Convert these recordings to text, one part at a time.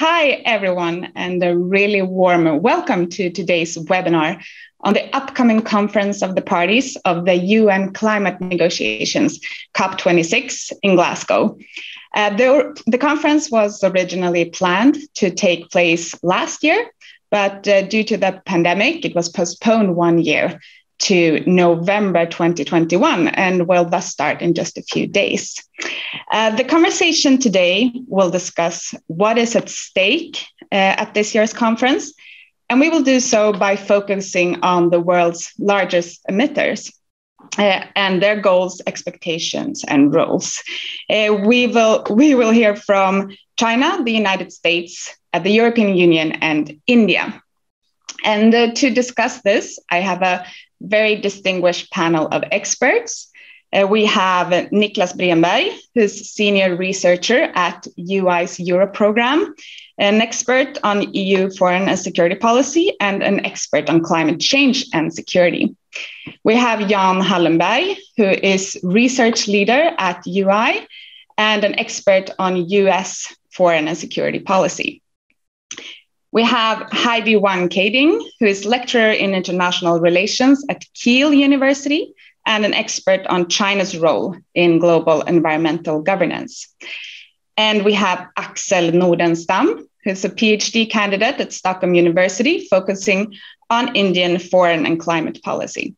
Hi, everyone, and a really warm welcome to today's webinar on the upcoming conference of the parties of the UN climate negotiations, COP26 in Glasgow. Uh, the, the, conference was originally planned to take place last year, but uh, due to the pandemic, it was postponed one year to November 2021 and will thus start in just a few days. Uh, the conversation today will discuss what is at stake uh, at this year's conference, and we will do so by focusing on the world's largest emitters. Uh, and their goals, expectations, and roles. Uh, we will we will hear from China, the United States, uh, the European Union, and India. And uh, to discuss this, I have a very distinguished panel of experts. Uh, we have Niklas Bremberg, who's senior researcher at UI's Europe program, an expert on EU foreign and security policy, and an expert on climate change and security. We have Jan Hallenberg, who is research leader at UI and an expert on US foreign and security policy. We have Heidi Wang Kaeding, who is lecturer in international relations at Keele University and an expert on China's role in global environmental governance. And we have Axel Nordenstam, who's a PhD candidate at Stockholm University, focusing on Indian foreign and climate policy.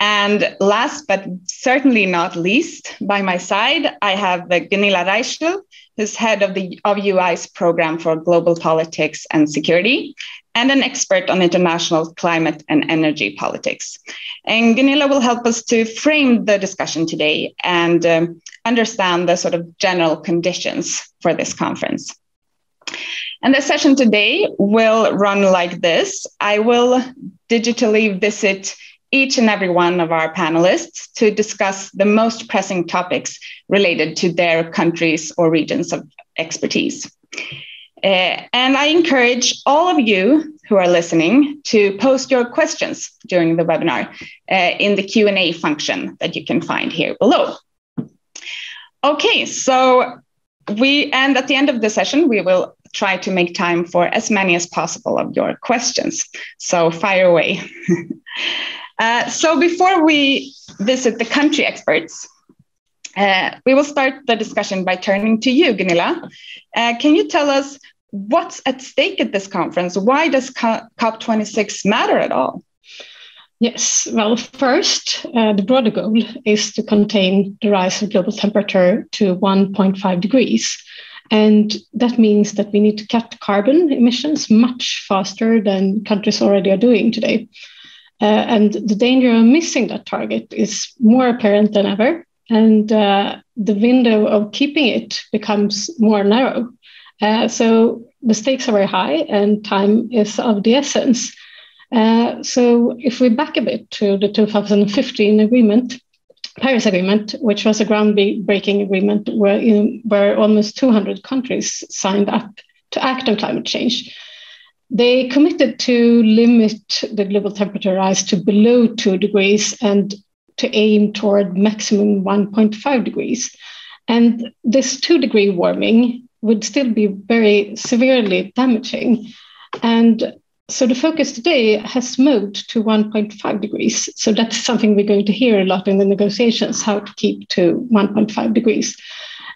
And last but certainly not least, by my side, I have Gunilla Reischl, who's head of the of UI's program for global politics and security, and an expert on international climate and energy politics. And Gunilla will help us to frame the discussion today and um, understand the sort of general conditions for this conference. And the session today will run like this. I will digitally visit each and every one of our panelists to discuss the most pressing topics related to their countries or regions of expertise. Uh, and I encourage all of you who are listening to post your questions during the webinar uh, in the Q&A function that you can find here below. Okay, so we, and at the end of the session, we will try to make time for as many as possible of your questions. So fire away. Uh, so before we visit the country experts, uh, we will start the discussion by turning to you, Gunilla. Uh, can you tell us what's at stake at this conference? Why does COP26 matter at all? Yes, well, first, uh, the broader goal is to contain the rise of global temperature to 1.5 degrees. And that means that we need to cut carbon emissions much faster than countries already are doing today. Uh, and the danger of missing that target is more apparent than ever. And uh, the window of keeping it becomes more narrow. Uh, so the stakes are very high and time is of the essence. Uh, so if we back a bit to the 2015 agreement, Paris Agreement, which was a groundbreaking agreement where, where almost 200 countries signed up to act on climate change. They committed to limit the global temperature rise to below 2 degrees and to aim toward maximum 1.5 degrees. And this 2 degree warming would still be very severely damaging. And so the focus today has moved to 1.5 degrees. So that's something we're going to hear a lot in the negotiations how to keep to 1.5 degrees.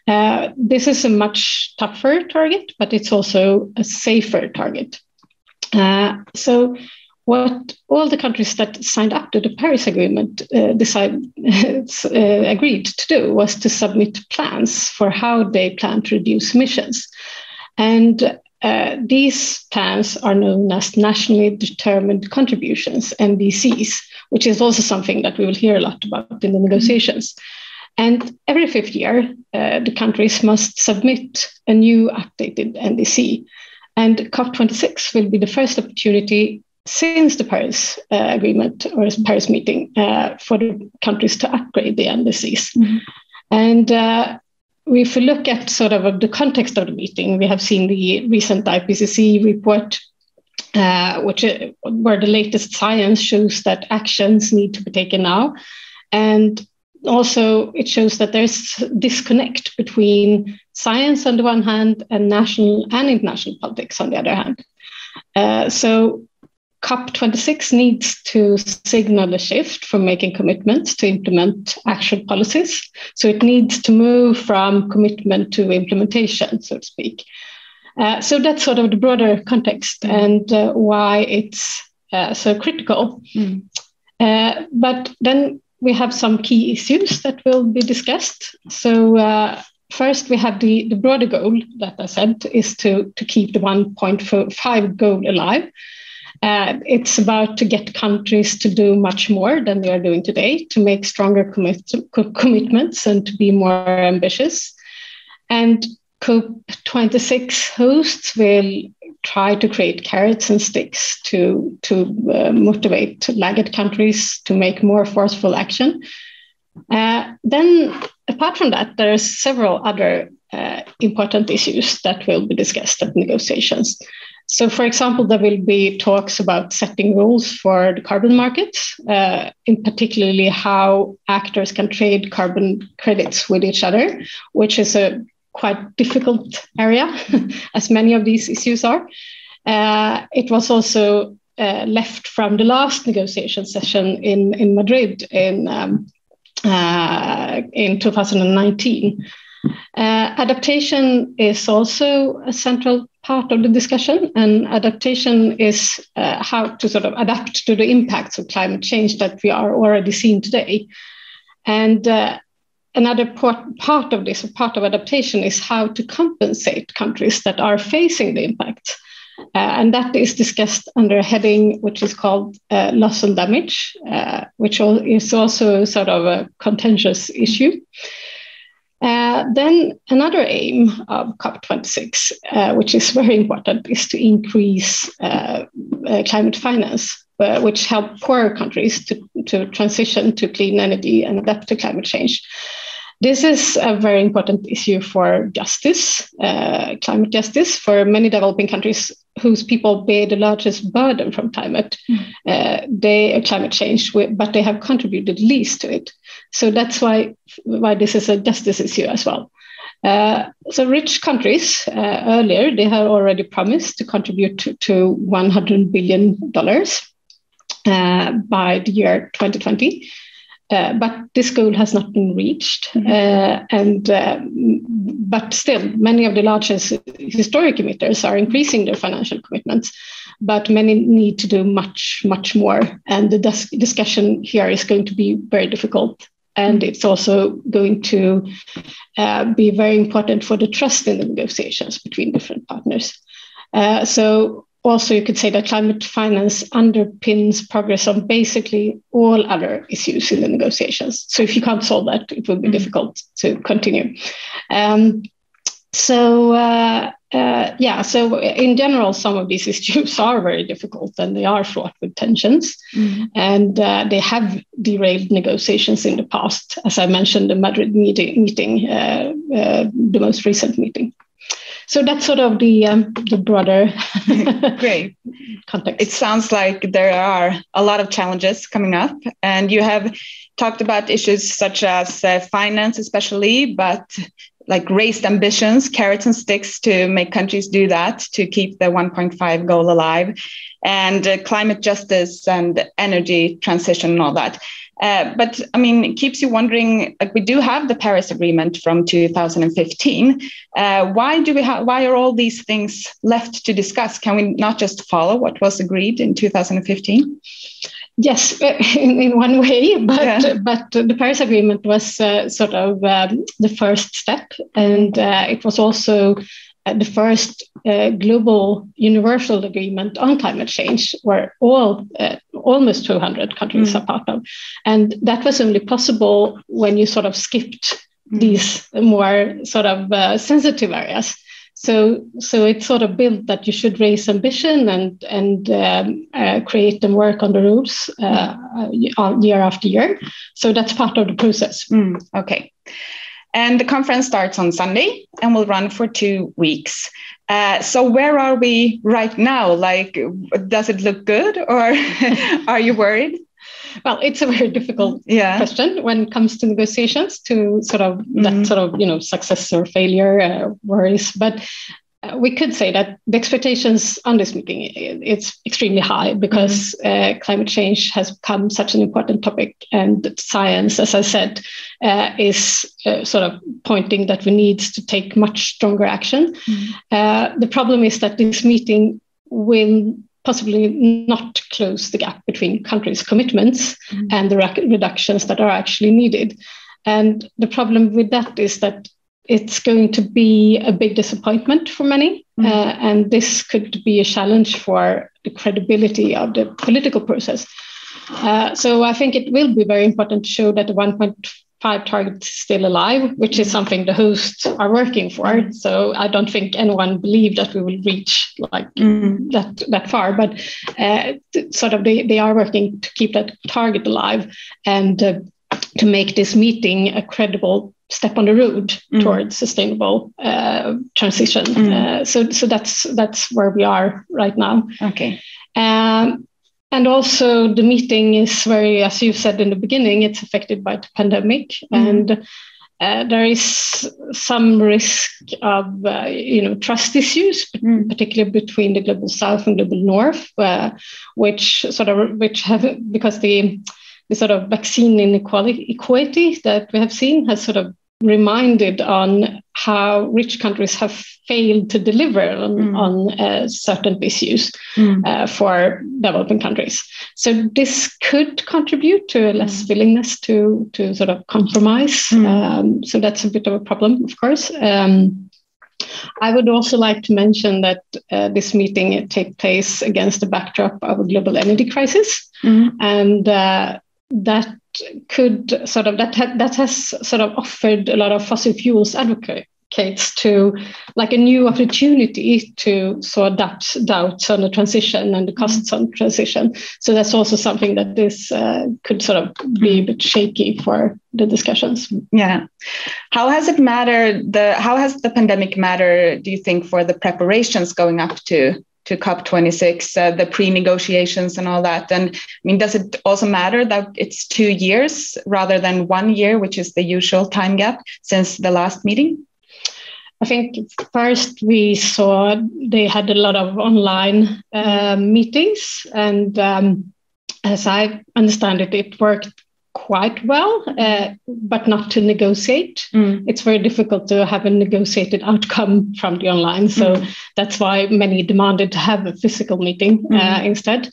Uh, this is a much tougher target, but it's also a safer target. Uh, so what all the countries that signed up to the Paris Agreement uh, decided, uh, agreed to do was to submit plans for how they plan to reduce emissions. And uh, these plans are known as nationally determined contributions, NDCs, which is also something that we will hear a lot about in the negotiations. And every fifth year, uh, the countries must submit a new updated NDC. And COP26 will be the first opportunity since the Paris uh, Agreement or Paris meeting uh, for the countries to upgrade the NDCs. Mm-hmm. And uh, if we look at sort of the context of the meeting, we have seen the recent IPCC report, uh, which uh, where the latest science shows that actions need to be taken now. And also it shows that there's disconnect between science on the one hand and national and international politics on the other hand. Uh, so COP26 needs to signal a shift from making commitments to implement actual policies. So it needs to move from commitment to implementation, so to speak. Uh, so that's sort of the broader context and uh, why it's uh, so critical. Mm. but then we have some key issues that will be discussed. So uh, first we have the, the broader goal that I said is to, to keep the 1.5 goal alive. Uh, it's about to get countries to do much more than they are doing today, to make stronger commit- co- commitments and to be more ambitious. And COP26 hosts will try to create carrots and sticks to, to uh, motivate laggard countries to make more forceful action. Uh, then, apart from that, there are several other uh, important issues that will be discussed at negotiations. So, for example, there will be talks about setting rules for the carbon markets, uh, in particularly how actors can trade carbon credits with each other, which is a quite difficult area, as many of these issues are. Uh, it was also uh, left from the last negotiation session in, in Madrid in, um, uh, in 2019. Uh, adaptation is also a central part of the discussion, and adaptation is uh, how to sort of adapt to the impacts of climate change that we are already seeing today. And uh, another part, part of this, part of adaptation, is how to compensate countries that are facing the impact. Uh, and that is discussed under a heading which is called uh, loss and damage, uh, which is also sort of a contentious issue. Uh, then another aim of COP26, uh, which is very important, is to increase uh, climate finance, which help poorer countries to, to transition to clean energy and adapt to climate change. This is a very important issue for justice, uh, climate justice, for many developing countries whose people bear the largest burden from climate, mm. uh, they uh, climate change, but they have contributed least to it. So that's why why this is a justice issue as well. Uh, so rich countries uh, earlier they have already promised to contribute to, to 100 billion dollars uh, by the year 2020 uh, but this goal has not been reached, mm-hmm. uh, and uh, but still, many of the largest historic emitters are increasing their financial commitments, but many need to do much, much more. And the dis- discussion here is going to be very difficult, and it's also going to uh, be very important for the trust in the negotiations between different partners. Uh, so also you could say that climate finance underpins progress on basically all other issues in the negotiations. So if you can't solve that, it will be mm. difficult to continue. Um, so uh, uh, yeah, so in general, some of these issues are very difficult and they are fraught with tensions, mm. and uh, they have derailed negotiations in the past. As I mentioned, the Madrid meeting, meeting uh, uh, the most recent meeting. So that's sort of the um, the broader great context. It sounds like there are a lot of challenges coming up, and you have talked about issues such as uh, finance, especially, but like raised ambitions, carrots and sticks to make countries do that to keep the 1.5 goal alive, and uh, climate justice and energy transition and all that. Uh, but I mean, it keeps you wondering. Like we do have the Paris Agreement from 2015. Uh, why do we have? Why are all these things left to discuss? Can we not just follow what was agreed in 2015? Yes, in, in one way, but yeah. but the Paris Agreement was uh, sort of um, the first step, and uh, it was also uh, the first uh, global universal agreement on climate change, where all uh, almost 200 countries mm. are part of, and that was only possible when you sort of skipped mm. these more sort of uh, sensitive areas. So, so it's sort of built that you should raise ambition and and um, uh, create and work on the rules uh, year after year. So that's part of the process. Mm. Okay. And the conference starts on Sunday and will run for two weeks. Uh, so where are we right now? Like, does it look good or are you worried? Well, it's a very difficult yeah. question when it comes to negotiations to sort of mm-hmm. that sort of you know success or failure uh, worries. But uh, we could say that the expectations on this meeting it's extremely high because mm-hmm. uh, climate change has become such an important topic and science as i said uh, is uh, sort of pointing that we need to take much stronger action mm-hmm. Uh, the problem is that this meeting will possibly not close the gap between countries commitments mm-hmm. and the reductions that are actually needed and the problem with that is that it's going to be a big disappointment for many. Mm. Uh, and this could be a challenge for the credibility of the political process. Uh, so I think it will be very important to show that the 1.5 target targets still alive, which is something the hosts are working for. So I don't think anyone believed that we will reach like mm. that that far, but uh, sort of they, they are working to keep that target alive and uh, to make this meeting a credible step on the road mm. towards sustainable uh, transition. Mm. Uh, so, so that's that's where we are right now. Okay. Um, and also, the meeting is very, as you said in the beginning, it's affected by the pandemic, mm. and uh, there is some risk of, uh, you know, trust issues, mm. particularly between the global south and global north, uh, which sort of which have because the the sort of vaccine inequality equity that we have seen has sort of reminded on how rich countries have failed to deliver on, mm. on uh, certain issues mm. uh, for developing countries. So this could contribute to a less mm. willingness to to sort of compromise. Mm. Um, so that's a bit of a problem, of course. Um, I would also like to mention that uh, this meeting take place against the backdrop of a global energy crisis, mm. and uh, that could sort of that ha- that has sort of offered a lot of fossil fuels advocates to like a new opportunity to sort of doubt doubts on the transition and the mm-hmm. costs on transition. So that's also something that this uh, could sort of be a bit shaky for the discussions. Yeah, how has it mattered? The how has the pandemic mattered? Do you think for the preparations going up to to COP26, uh, the pre-negotiations and all that. And I mean, does it also matter that it's two years rather than one year, which is the usual time gap since the last meeting? I think first we saw they had a lot of online uh, meetings, and um, as I understand it, it worked quite well, uh, but not to negotiate. Mm. It's very difficult to have a negotiated outcome from the online. So mm. that's why many demanded to have a physical meeting mm. uh, instead.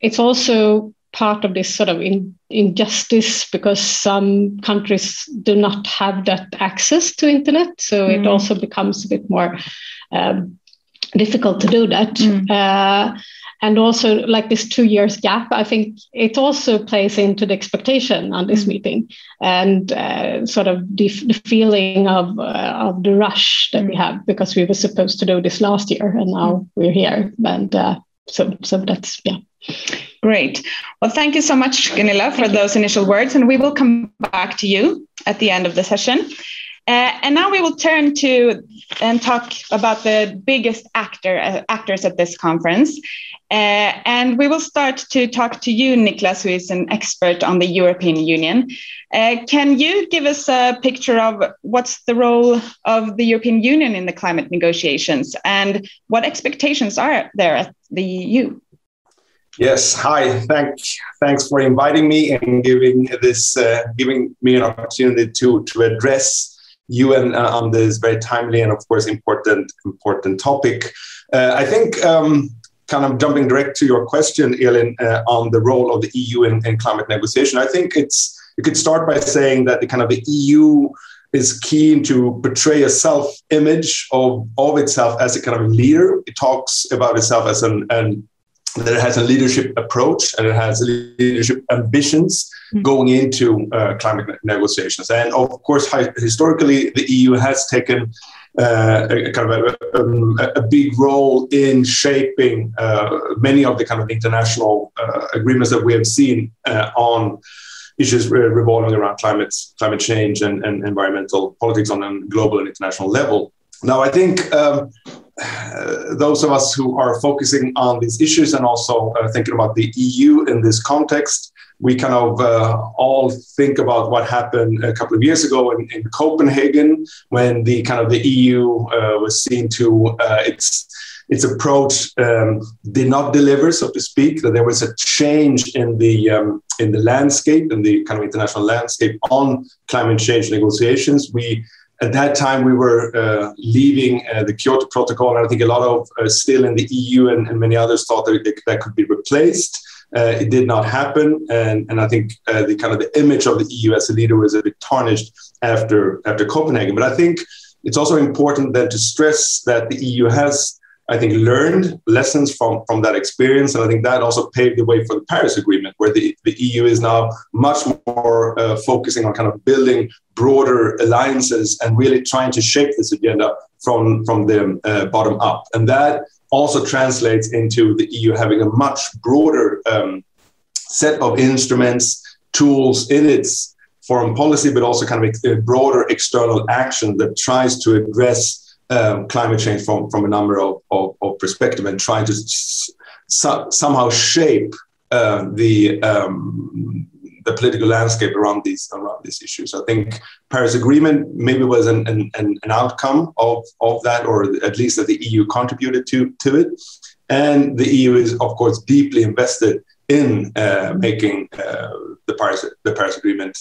It's also part of this sort of in, injustice because some countries do not have that access to internet. So it mm. also becomes a bit more um, difficult to do that. Mm. Uh, and also like this two years gap i think it also plays into the expectation on this mm. meeting and uh, sort of the, the feeling of uh, of the rush that mm. we have because we were supposed to do this last year and now mm. we're here and uh, so so that's yeah Great. Well, thank you so much, Gunilla, for those initial words, and we will come back to you at the end of the session. Uh, and now we will turn to and talk about the biggest actor uh, actors at this conference. Uh, and we will start to talk to you, Niklas, who is an expert on the European Union. Uh, can you give us a picture of what's the role of the European Union in the climate negotiations and what expectations are there at the EU? Yes, hi. Thank, thanks for inviting me and giving this, uh, giving me an opportunity to to address you and uh, on this very timely and of course important important topic. Uh, I think um, kind of jumping direct to your question, Elin, uh, on the role of the EU in, in, climate negotiation, I think it's you could start by saying that the kind of the EU is keen to portray a self-image of, of itself as a kind of leader. It talks about itself as an, an that it has a leadership approach and it has leadership ambitions mm-hmm. going into uh, climate negotiations. And of course, historically, the EU has taken uh, a, kind of a, um, a, a, big role in shaping uh, many of the kind of international uh, agreements that we have seen uh, on issues revolving around climate climate change and, and environmental politics on a global and international level. Now, I think um, uh, those of us who are focusing on these issues and also uh, thinking about the EU in this context, we kind of uh, all think about what happened a couple of years ago in, in Copenhagen when the kind of the EU uh, was seen to uh, its its approach um, did not deliver, so to speak. That there was a change in the um, in the landscape, in the kind of international landscape on climate change negotiations. We at that time we were uh, leaving uh, the Kyoto Protocol, and I think a lot of uh, still in the EU and, and, many others thought that it, that could be replaced. Uh, it did not happen, and, and I think uh, the kind of the image of the EU as a leader was a bit tarnished after after Copenhagen. But I think it's also important then to stress that the EU has I think, learned lessons from, from that experience. And I think that also paved the way for the Paris Agreement, where the, the EU is now much more uh, focusing on kind of building broader alliances and really trying to shape this agenda from, from the uh, bottom up. And that also translates into the EU having a much broader um, set of instruments, tools in its foreign policy, but also kind of a broader external action that tries to address um, climate change from, from a number of, of, of perspectives and trying to so, somehow shape uh, the um, the political landscape around these around these issues. I think Paris Agreement maybe was an, an, an outcome of, of that, or at least that the EU contributed to to it. And the EU is, of course, deeply invested in uh, making uh, the Paris the Paris Agreement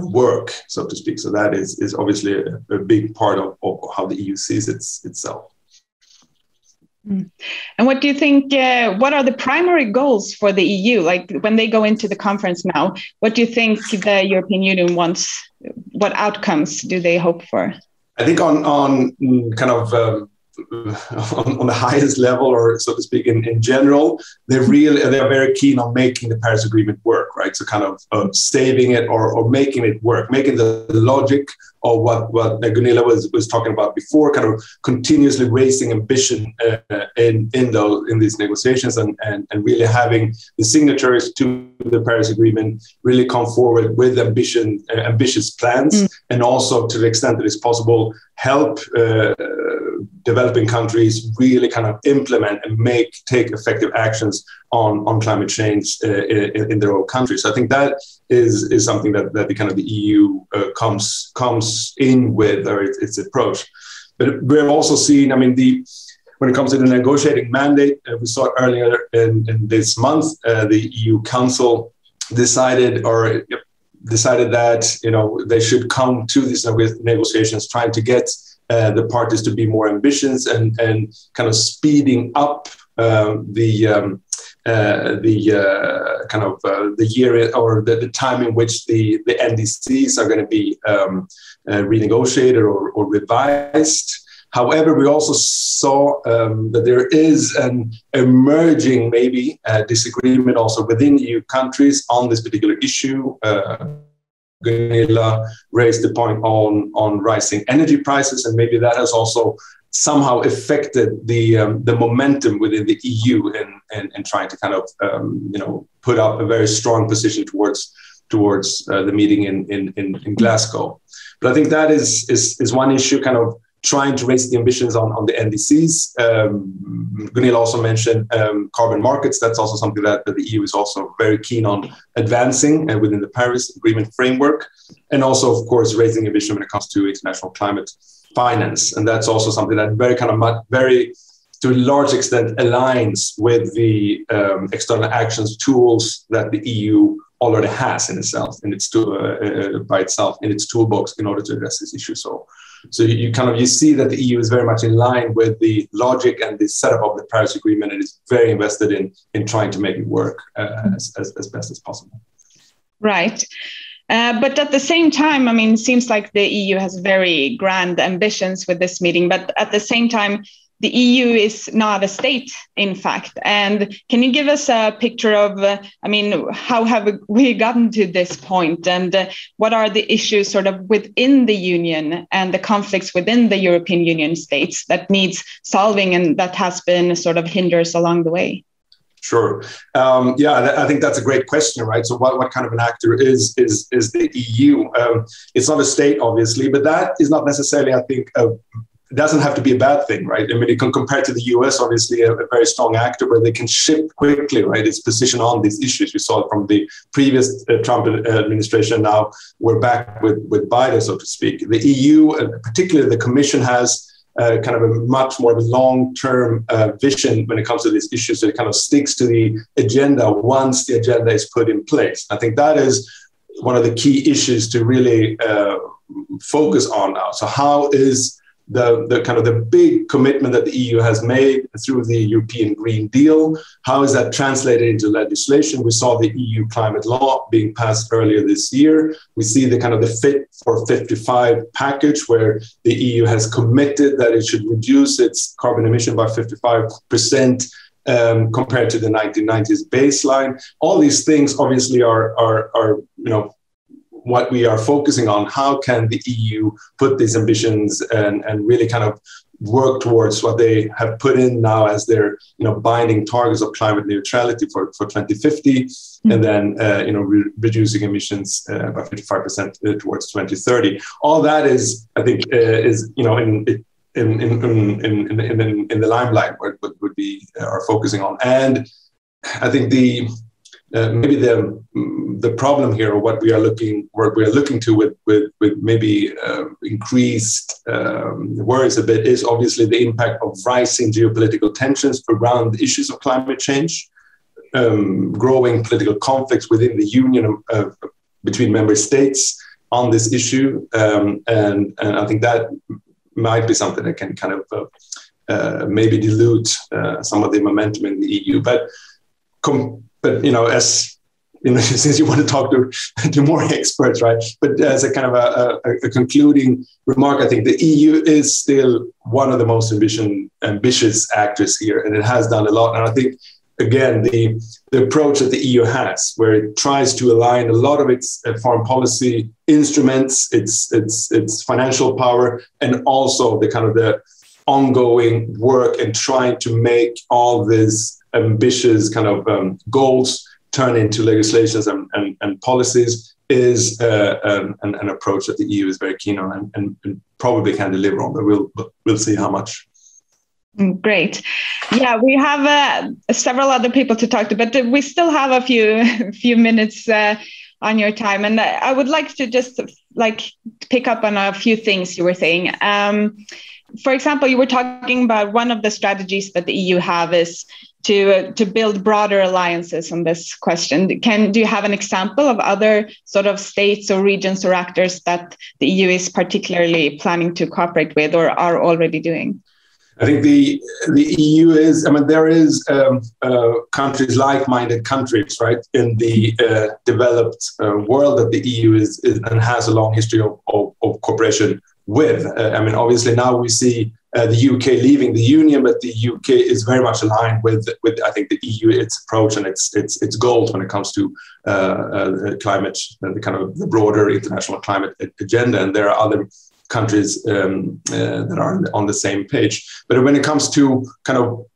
work, so to speak. So that is, is obviously a, a big part of, of, how the EU sees its, itself. Mm. And what do you think? Uh, what are the primary goals for the EU? Like when they go into the conference now, what do you think the European Union wants? What outcomes do they hope for? I think on on kind of um, on, on, the highest level, or so to speak, in, in general, they're really they're very keen on making the Paris Agreement work, right? So kind of uh, saving it or, or making it work, making the logic of what what Gunilla was was talking about before, kind of continuously raising ambition uh, in in those in these negotiations, and, and and really having the signatories to the Paris Agreement really come forward with ambition uh, ambitious plans, mm. and also to the extent that it's possible help uh, developing countries really kind of implement and make take effective actions on, on climate change uh, in, in, their own countries. So I think that is is something that, that the kind of the EU uh, comes comes in with or its, its, approach. But we've also seen, I mean, the when it comes to the negotiating mandate, uh, we saw earlier in, in this month, uh, the EU Council decided or decided that you know they should come to these negotiations trying to get uh, the parties to be more ambitious and, and kind of speeding up um, the um, uh, the uh, kind of uh, the year or the, the, time in which the, the NDCs are going to be um, uh, renegotiated or, or, revised. However, we also saw um, that there is an emerging maybe uh, disagreement also within EU countries on this particular issue. Gunilla raised the point on, on rising energy prices, and maybe that has also somehow affected the um, the momentum within the EU in, in, in trying to kind of um, you know put up a very strong position towards towards uh, the meeting in, in, in, in Glasgow. But I think that is, is is one issue, kind of trying to raise the ambitions on, on the NDCs. Um, Gunilla also mentioned um, carbon markets. That's also something that, that, the EU is also very keen on advancing uh, within the Paris Agreement framework. And also, of course, raising ambition when it comes to international climate finance. And that's also something that very kind of very to a large extent aligns with the um, external actions tools that the EU already has in itself, in its tool, uh, uh, by itself, in its toolbox in order to address this issue. So so you, you, kind of you see that the EU is very much in line with the logic and the setup of the Paris Agreement, and is very invested in in trying to make it work uh, as, as, as best as possible. Right. Uh, but at the same time, I mean, it seems like the EU has very grand ambitions with this meeting. But at the same time, the EU is not a state, in fact. And can you give us a picture of, uh, I mean, how have we gotten to this point and uh, what are the issues sort of within the Union and the conflicts within the European Union states that needs solving and that has been sort of hinders along the way? Sure. Um, yeah, I think that's a great question, right? So, what, what kind of an actor is is is the EU? Um, it's not a state, obviously, but that is not necessarily, I think, a doesn't have to be a bad thing, right? I mean, you can compare to the US, obviously, a, a, very strong actor where they can shift quickly, right? Its position on these issues. We saw it from the previous uh, Trump administration. Now we're back with, with Biden, so to speak. The EU, and particularly the Commission, has uh, kind of a much more long-term uh, vision when it comes to these issues. It kind of sticks to the agenda once the agenda is put in place. I think that is one of the key issues to really uh, focus on now. So how is the, the kind of the big commitment that the EU has made through the European Green Deal. How is that translated into legislation? We saw the EU climate law being passed earlier this year. We see the kind of the Fit for 55 package where the EU has committed that it should reduce its carbon emission by 55% um, compared to the 1990s baseline. All these things obviously are, are, are you know, what we are focusing on. How can the EU put these ambitions and, and really kind of work towards what they have put in now as their you know binding targets of climate neutrality for, for 2050 mm-hmm. and then uh, you know re- reducing emissions uh, by 55% uh, towards 2030 all that is i think uh, is you know in in in in in, in, in, in the limelight what would be uh, are focusing on and i think the uh, maybe the the problem here, or what we are looking what we are looking to with with, with maybe uh, increased um, worries a bit, is obviously the impact of rising geopolitical tensions around issues of climate change, um, growing political conflicts within the union uh, between member states on this issue, um, and and I think that might be something that can kind of uh, uh, maybe dilute some of the momentum in the EU, but. Com- but you know, as you know, since you want to talk to, to more experts, right? But as a kind of a, a, a, concluding remark, I think the EU is still one of the most ambition, ambitious actors here, and it has done a lot. And I think, again, the, the approach that the EU has, where it tries to align a lot of its uh, foreign policy instruments, its, its, its financial power, and also the kind of the ongoing work and trying to make all this ambitious kind of um, goals turn into legislations and, and, and policies is uh, an, an, approach that the EU is very keen on and, and, and, probably can deliver on, but we'll, we'll see how much. Mm, great. Yeah, we have uh, several other people to talk to, but we still have a few few minutes uh, on your time, and I would like to just like pick up on a few things you were saying. Um, for example, you were talking about one of the strategies that the EU have is to uh, to build broader alliances on this question. Can do you have an example of other sort of states or regions or actors that the EU is particularly planning to cooperate with or are already doing? I think the the EU is. I mean, there is um, uh, countries, like-minded countries, right, in the uh, developed uh, world that the EU is, is, and has a long history of, of, of cooperation with. Uh, I mean, obviously now we see uh, the UK leaving the union, but the UK is very much aligned with with I think the EU its approach and its its its goals when it comes to uh, uh, climate, the kind of the broader international climate agenda. And there are other countries um, uh, that are on the same page. But when it comes to kind of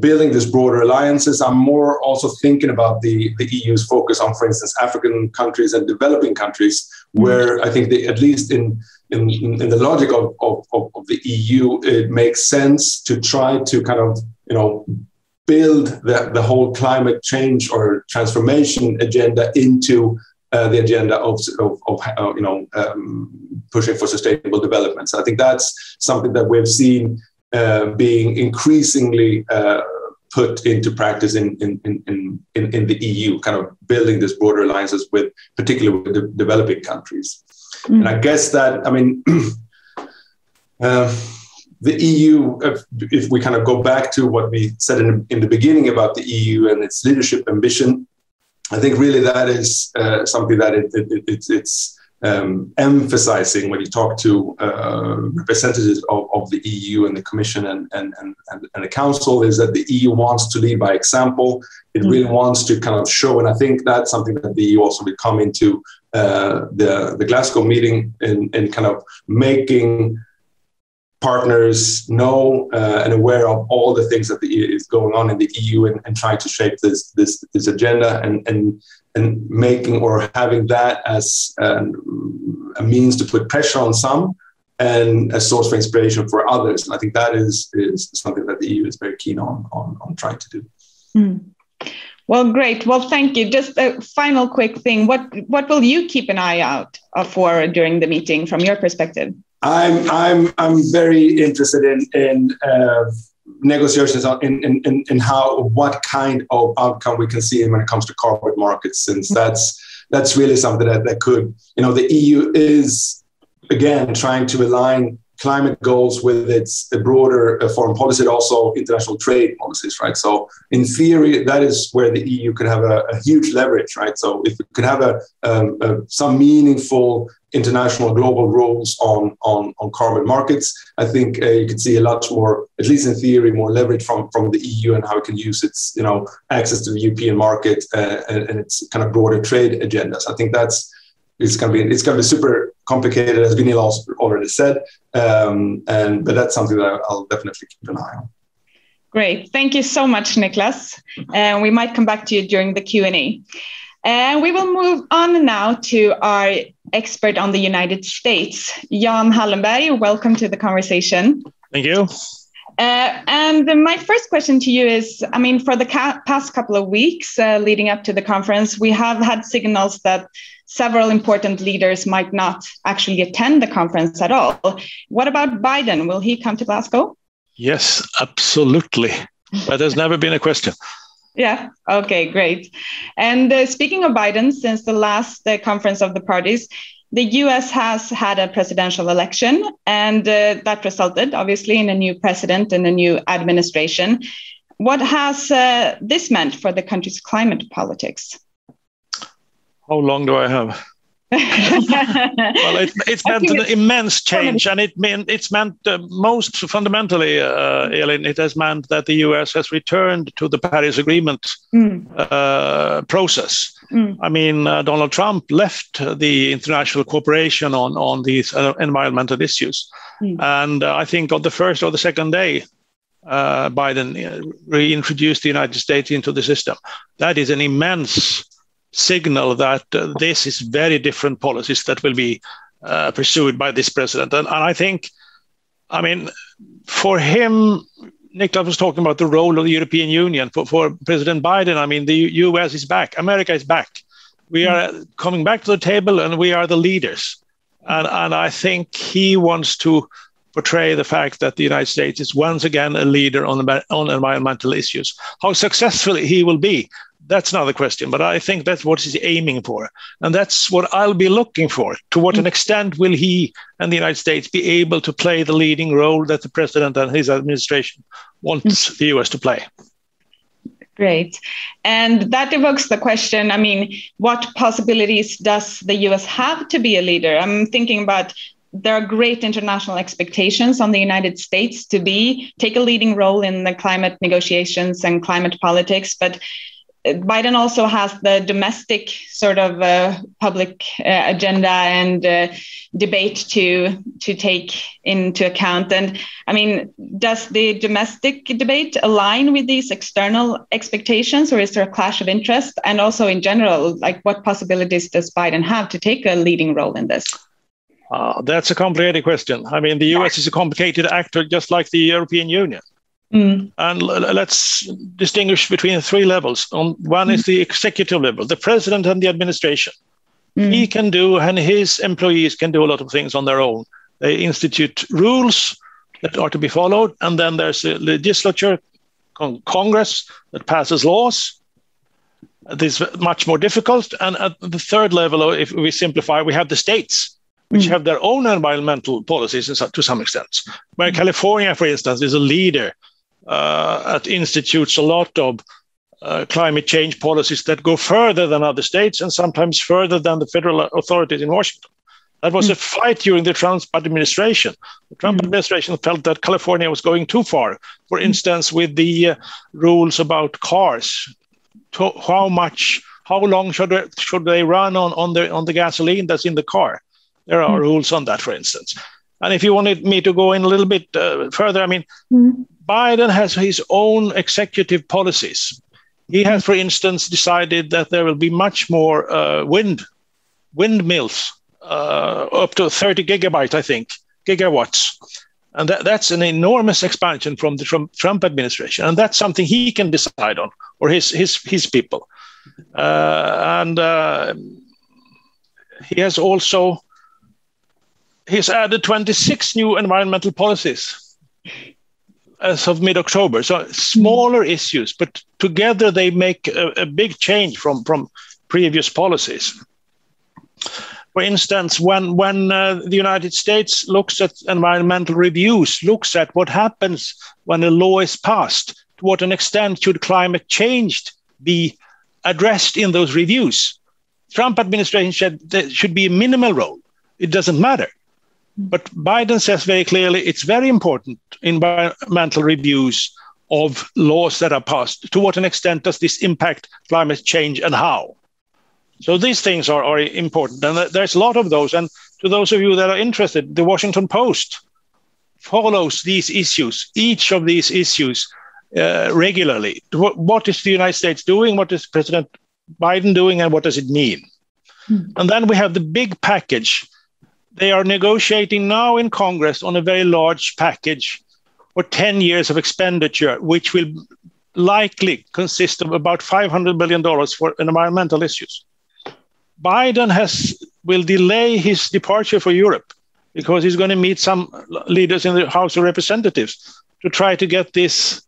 building this broader alliances, I'm more also thinking about the, the EU's focus on, for instance, African countries and developing countries. Where I think they, at least in in, in the logic of, of, of the EU, it makes sense to try to kind of, you know, build the, the whole climate change or transformation agenda into uh, the agenda of, of, of uh, you know, um, pushing for sustainable development. So I think that's something that we've seen uh, being increasingly uh, put into practice in, in, in, in, in the EU, kind of building this broader alliances with, particularly with the developing countries. Mm. And I guess that, I mean, uh, the EU, if, if, we kind of go back to what we said in, in the beginning about the EU and its leadership ambition, I think really that is uh, something that it, it, it, it's um, emphasizing when you talk to uh, representatives of, of, the EU and the Commission and, and, and, and, the Council is that the EU wants to lead by example. It really mm-hmm. wants to kind of show, and I think that's something that the EU also will come into uh, the, the Glasgow meeting in, in kind of making partners know uh, and aware of all the things that the, is going on in the EU and, and trying to shape this, this, this agenda and, and and making or having that as um, a means to put pressure on some and a source for inspiration for others. And I think that is is something that the EU is very keen on on, on trying to do. Mm. Well, great. Well, thank you. Just a final quick thing. What what will you keep an eye out for during the meeting from your perspective? I'm I'm I'm very interested in in uh, negotiations in, in in how what kind of outcome we can see when it comes to carbon markets, since mm-hmm. that's that's really something that, that could you know the EU is again trying to align climate goals with its broader uh, foreign policy, also international trade policies, right? So in theory, that is where the EU could have a, a huge leverage, right? So if we could have a, um, a, some meaningful international global rules on, on, on carbon markets, I think uh, you could see a lot more, at least in theory, more leverage from, from the EU and how it can use its, you know, access to the European market uh, and, and its kind of broader trade agendas. I think that's it's going to be it's going to be super complicated, as Gunilla already said. Um, and but that's something that I'll definitely keep an eye on. Great, thank you so much, Niklas. And uh, we might come back to you during the Q and A. And we will move on now to our expert on the United States, Jan Hallenberg. Welcome to the conversation. Thank you. Uh, and my first question to you is I mean, for the ca- past couple of weeks uh, leading up to the conference, we have had signals that several important leaders might not actually attend the conference at all. What about Biden? Will he come to Glasgow? Yes, absolutely. That has never been a question. Yeah. Okay. Great. And uh, speaking of Biden, since the last uh, conference of the parties, the US has had a presidential election, and uh, that resulted, obviously, in a new president and a new administration. What has uh, this meant for the country's climate politics? How long do I have? well, it, it's meant an it's immense change, and it mean, it's meant uh, most fundamentally, uh, Elin, it has meant that the US has returned to the Paris Agreement mm. uh, process. Mm. I mean, uh, Donald Trump left the international cooperation on, on these uh, environmental issues. Mm. And uh, I think on the first or the second day, Biden reintroduced the United States into the system. That is an immense signal that uh, this is very different policies that will be uh, pursued by this president. And, and, I think, I mean, for him, Niklas was talking about the role of the European Union. For, for President Biden, I mean, the US is back, America is back. We are coming back to the table and we are the leaders. And, and I think he wants to portray the fact that the United States is once again a leader on, on environmental issues. How successful he will be, that's another question, but I think that's what he's aiming for. And that's what I'll be looking for. To what an mm. extent will he and the United States be able to play the leading role that the president and his administration wants mm. the US to play? Great. And that evokes the question I mean, what possibilities does the US have to be a leader? I'm thinking about there are great international expectations on the United States to be take a leading role in the climate negotiations and climate politics, but Biden also has the domestic sort of uh, public uh, agenda and uh, debate to to take into account. And I mean, does the domestic debate align with these external expectations, or is there a clash of interest? And also, in general, like what possibilities does Biden have to take a leading role in this? Uh, that's a complicated question. I mean, the U.S. is a complicated actor, just like the European Union. Mm. And let's distinguish between three levels. On one mm. is the executive level, the president and the administration. Mm. He can do, and his employees can do a lot of things on their own. They institute rules that are to be followed, and then there's a legislature, con- Congress that passes laws. This is much more difficult. And at the third level, if we simplify, we have the states which mm. have their own environmental policies to some extent. Where mm. California, for instance, is a leader uh, at institutes a lot of uh, climate change policies that go further than other states and sometimes further than the federal authorities in Washington. That was mm. a fight during the Trump administration. The Trump mm. administration felt that California was going too far. For mm. instance, with the uh, rules about cars, to how much, how long should they, should they run on, on the on the gasoline that's in the car? There are mm. rules on that, for instance. And if you wanted me to go in a little bit uh, further, I mean, mm. Biden has his own executive policies. He has, for instance, decided that there will be much more uh, wind windmills, uh, up to 30 gigabytes, I think, gigawatts. And that, that's an enormous expansion from the Trump, Trump administration. And that's something he can decide on, or his, his, his people. Uh, and uh, he has also he's added 26 new environmental policies as of mid-October. So smaller issues, but together they make a, a big change from, from previous policies. For instance, when, when uh, the United States looks at environmental reviews, looks at what happens when a law is passed, to what an extent should climate change be addressed in those reviews. Trump administration said there should be a minimal role. It doesn't matter. But Biden says very clearly it's very important environmental reviews of laws that are passed. To what an extent does this impact climate change and how? So these things are, are important. And there's a lot of those. And to those of you that are interested, the Washington Post follows these issues, each of these issues uh, regularly. What, is the United States doing? What is President Biden doing? And what does it mean? Mm. And then we have the big package they are negotiating now in Congress on a very large package for 10 years of expenditure, which will likely consist of about $500 billion for environmental issues. Biden has will delay his departure for Europe because he's going to meet some leaders in the House of Representatives to try to get this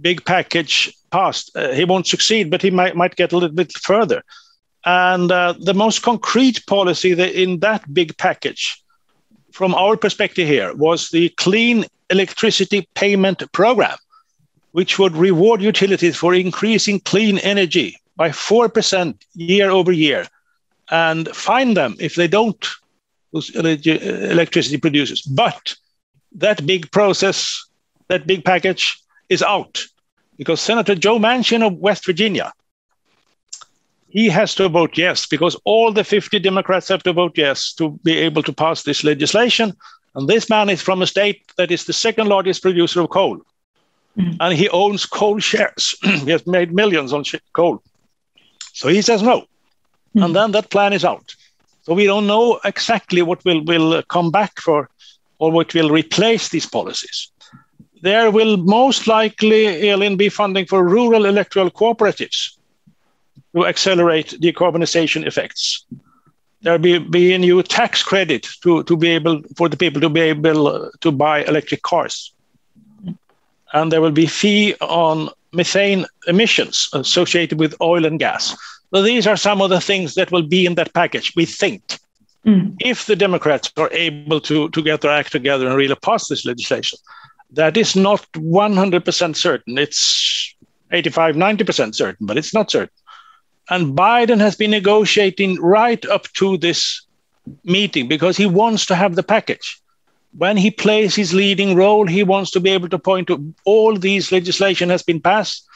big package passed. Uh, he won't succeed, but he might, might get a little bit further. And uh, the most concrete policy in that big package, from our perspective here, was the Clean Electricity Payment Program, which would reward utilities for increasing clean energy by 4% year over year and fine them if they don't, those electricity producers. But that big process, that big package is out because Senator Joe Manchin of West Virginia he has to vote yes because all the 50 Democrats have to vote yes to be able to pass this legislation. And this man is from a state that is the second largest producer of coal. Mm. And he owns coal shares. he has made millions on coal. So he says no. Mm. And then that plan is out. So we don't know exactly what will, will come back for or what will replace these policies. There will most likely, Elin, be funding for rural electoral cooperatives to accelerate decarbonization effects. There'll be, be a new tax credit to, to be able for the people to be able to buy electric cars. And there will be fee on methane emissions associated with oil and gas. So these are some of the things that will be in that package, we think. Mm. If the Democrats are able to, to get their act together and really pass this legislation, that is not 100% certain. It's 85, 90% certain, but it's not certain. And Biden has been negotiating right up to this meeting because he wants to have the package. When he plays his leading role, he wants to be able to point to all these legislation has been passed.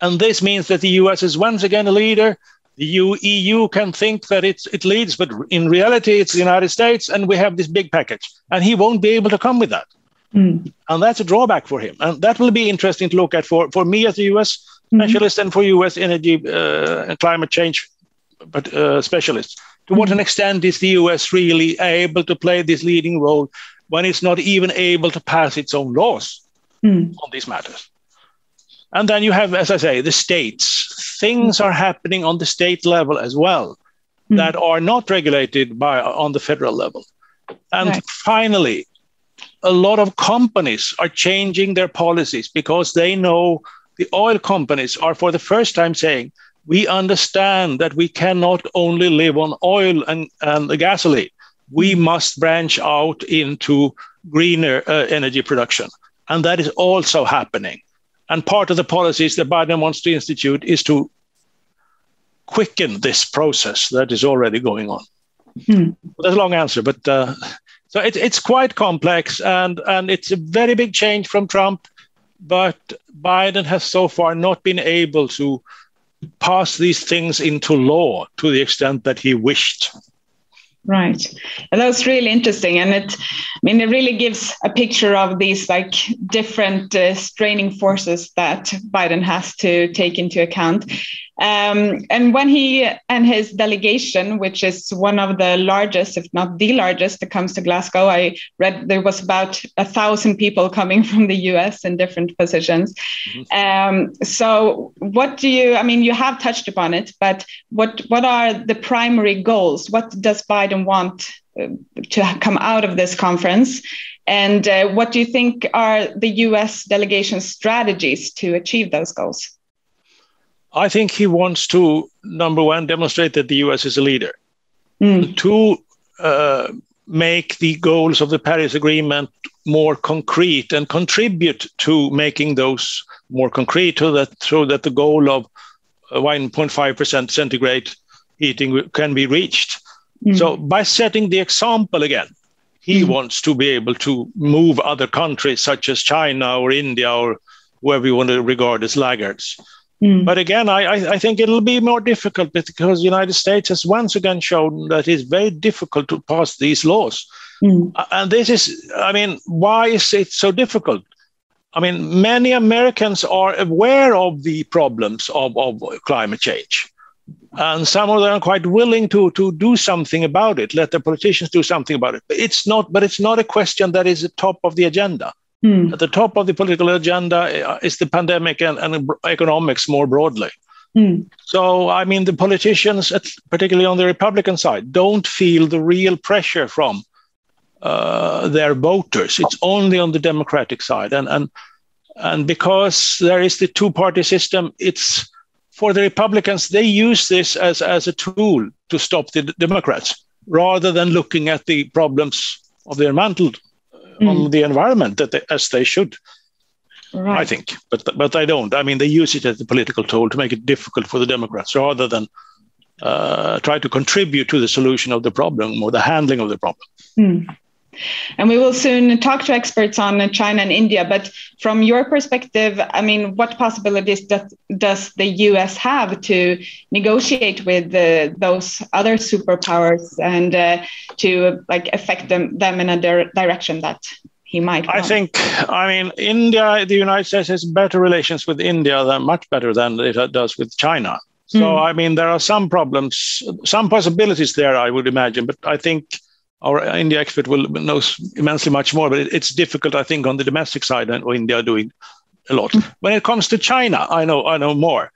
And this means that the US is once again a leader. The EU can think that it's, it leads, but in reality, it's the United States, and we have this big package. And he won't be able to come with that. Mm. And that's a drawback for him. And that will be interesting to look at for, for me as the US. Specialist and for US energy uh, and climate change but uh, specialists. To what mm-hmm. an extent is the US really able to play this leading role when it's not even able to pass its own laws mm. on these matters? And then you have, as I say, the states. Things mm. are happening on the state level as well mm. that are not regulated by on the federal level. And right. finally, a lot of companies are changing their policies because they know the oil companies are for the first time saying, we understand that we cannot only live on oil and, and the gasoline. We must branch out into greener uh, energy production. And that is also happening. And part of the policies that Biden wants to institute is to quicken this process that is already going on. Hmm. That's a long answer, but uh, so it, it's quite complex and, and it's a very big change from Trump but Biden has so far not been able to pass these things into law to the extent that he wished. Right. And was really interesting. And it, I mean, it really gives a picture of these like different uh, straining forces that Biden has to take into account. Um, and when he and his delegation, which is one of the largest, if not the largest, that comes to Glasgow, I read there was about a thousand people coming from the US in different positions. Mm-hmm. Um, so, what do you? I mean, you have touched upon it, but what what are the primary goals? What does Biden want uh, to come out of this conference? And uh, what do you think are the US delegation's strategies to achieve those goals? I think he wants to, number one, demonstrate that the US is a leader. Mm. Two, uh, make the goals of the Paris Agreement more concrete and contribute to making those more concrete so that, so that the goal of 1.5% centigrade heating can be reached. Mm. So, by setting the example again, he mm. wants to be able to move other countries such as China or India or whoever you want to regard as laggards Mm. But again, I, I think it'll be more difficult because the United States has once again shown that it's very difficult to pass these laws. Mm. And this is, I mean, why is it so difficult? I mean, many Americans are aware of the problems of, of climate change. And some of them are quite willing to, to do something about it, let the politicians do something about it. But it's not, but it's not a question that is at top of the agenda. Mm. At the top of the political agenda uh, is the pandemic and, and economics more broadly. Mm. So, I mean, the politicians, particularly on the Republican side, don't feel the real pressure from uh, their voters. It's only on the Democratic side, and and and because there is the two-party system, it's for the Republicans. They use this as as a tool to stop the Democrats, rather than looking at the problems of their mantle mm. on the environment that they, as they should. Right. I think, but but I don't. I mean, they use it as a political tool to make it difficult for the Democrats, rather than uh, try to contribute to the solution of the problem or the handling of the problem. Mm. And we will soon talk to experts on China and India. But from your perspective, I mean, what possibilities does, does the US have to negotiate with the, those other superpowers and uh, to like affect them, them in a di- direction that he might? Want? I think, I mean, India, the United States has better relations with India than much better than it does with China. So, mm. I mean, there are some problems, some possibilities there, I would imagine. But I think our India expert will know immensely much more, but it's difficult, I think, on the domestic side, and India doing a lot. When it comes to China, I know I know more.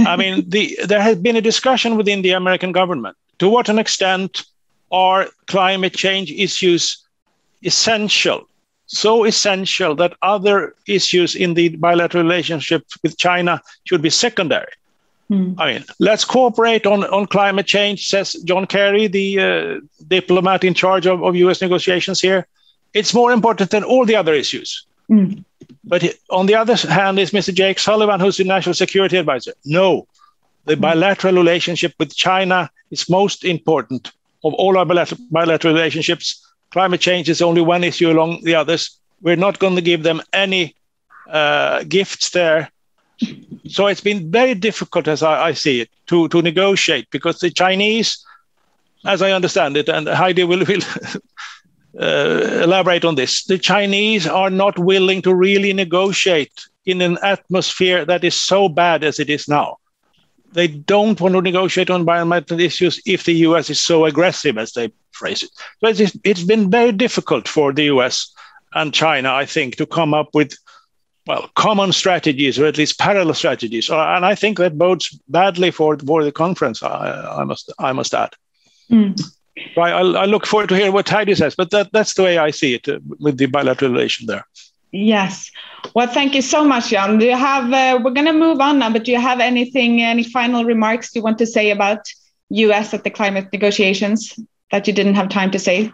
I mean, the, there has been a discussion within the American government. To what an extent are climate change issues essential? So essential that other issues in the bilateral relationship with China should be secondary. Mm. I mean, let's cooperate on, on climate change, says John Kerry, the uh, diplomat in charge of, of US negotiations here. It's more important than all the other issues. Mm. But on the other hand, is Mr. Jake Sullivan, who's the national security advisor. No, the mm. bilateral relationship with China is most important of all our bilateral, bilateral relationships. Climate change is only one issue along the others. We're not going to give them any uh, gifts there so it's been very difficult, as I, I, see it, to, to negotiate because the Chinese, as I understand it, and Heidi will, will uh, elaborate on this, the Chinese are not willing to really negotiate in an atmosphere that is so bad as it is now. They don't want to negotiate on environmental issues if the US is so aggressive, as they phrase it. So it's, it's been very difficult for the US and China, I think, to come up with well, common strategies or at least parallel strategies. Uh, and I think that bodes badly for, for the conference, I, I must, I must add. Mm. I, I, look forward to hear what Heidi says, but that, that's the way I see it uh, with the bilateral relation there. Yes. Well, thank you so much, Jan. Do you have, uh, we're going to move on now, but do you have anything, any final remarks you want to say about US at the climate negotiations that you didn't have time to say?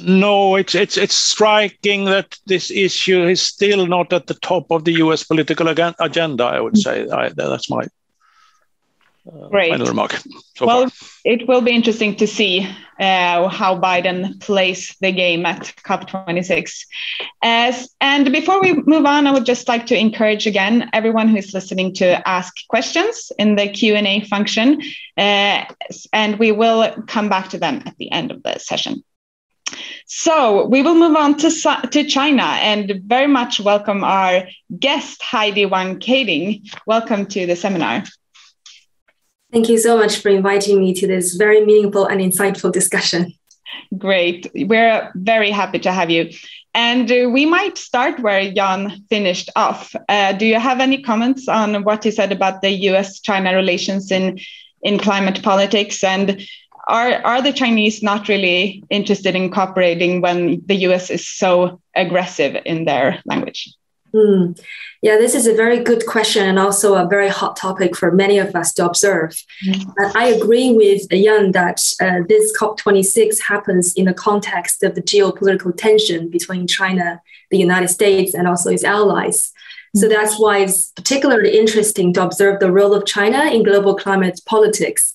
No, it's it's it's striking that this issue is still not at the top of the U.S. political agenda. I would say I, that's my uh, final remark. So well, far. it will be interesting to see uh, how Biden plays the game at COP26. As, and before we move on, I would just like to encourage again everyone who is listening to ask questions in the Q and A function, uh, and we will come back to them at the end of the session. So we will move on to, to China and very much welcome our guest, Heidi Wang Kaeding. Welcome to the seminar. Thank you so much for inviting me to this very meaningful and insightful discussion. Great. We're very happy to have you. And uh, we might start where Jan finished off. Uh, do you have any comments on what he said about the US China relations in, in climate politics? And are, are the Chinese not really interested in cooperating when the US is so aggressive in their language? Mm. Yeah, this is a very good question and also a very hot topic for many of us to observe. Mm. I agree with Jan that uh, this COP26 happens in the context of the geopolitical tension between China, the United States, and also its allies. Mm. So that's why it's particularly interesting to observe the role of China in global climate politics.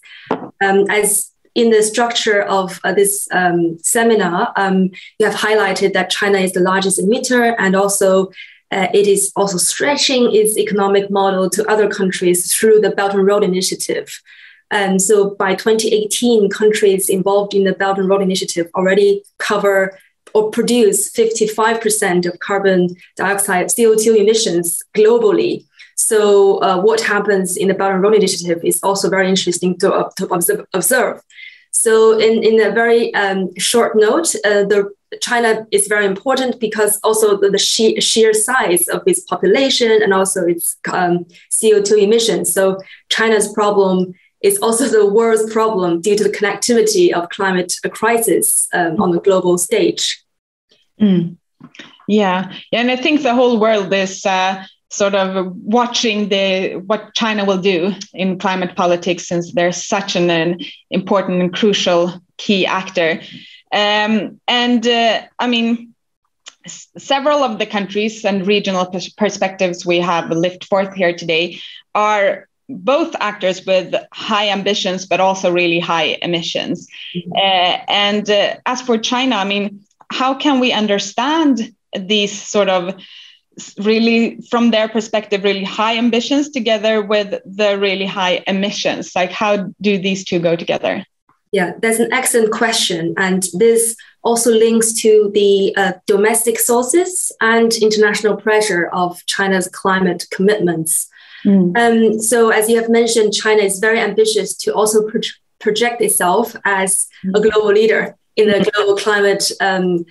Um, as in the structure of uh, this um, seminar, um, you have highlighted that China is the largest emitter and also uh, it is also stretching its economic model to other countries through the Belt and Road Initiative. And so by 2018, countries involved in the Belt and Road Initiative already cover or produce 55% of carbon dioxide CO2 emissions globally. So uh, what happens in the Belt and Road Initiative is also very interesting to, uh, to observe. So in, in a very um, short note, uh, the China is very important because also the, the sheer, size of its population and also its um, CO2 emissions. So China's problem is also the world's problem due to the connectivity of climate crisis um, on the global stage. Mm. Yeah. yeah, and I think the whole world is uh, sort of watching the what China will do in climate politics since they're such an, an important and crucial key actor. Um, and uh, I mean, s- several of the countries and regional pers- perspectives we have lift forth here today are both actors with high ambitions, but also really high emissions. Mm-hmm. Uh, and uh, as for China, I mean, how can we understand these sort of really from their perspective really high ambitions together with the really high emissions. Like how do these two go together? Yeah that's an excellent question. And this also links to the uh, domestic sources and international pressure of china's climate commitments. Mm. um, so as you have mentioned china is very ambitious to also pro- project itself as mm. a global leader in the global climate um,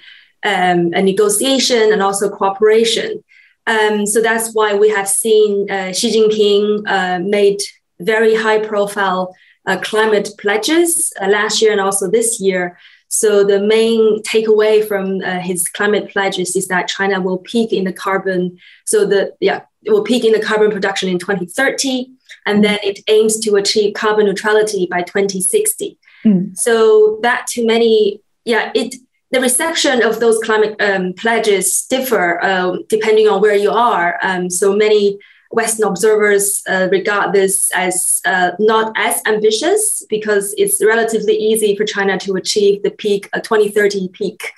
um, negotiation and also cooperation um, so that's why we have seen uh, Xi Jinping uh, made very high profile uh, climate pledges uh, last year and also this year. So the main takeaway from uh, his climate pledges is that China will peak in the carbon. So the yeah, it will peak in the carbon production in 2030, and then it aims to achieve carbon neutrality by 2060. Mm. So that to many, yeah, it the reception of those climate um, pledges differ uh, depending on where you are. Um, so many Western observers uh, regard this as uh, not as ambitious because it's relatively easy for China to achieve the peak, a 2030 peak.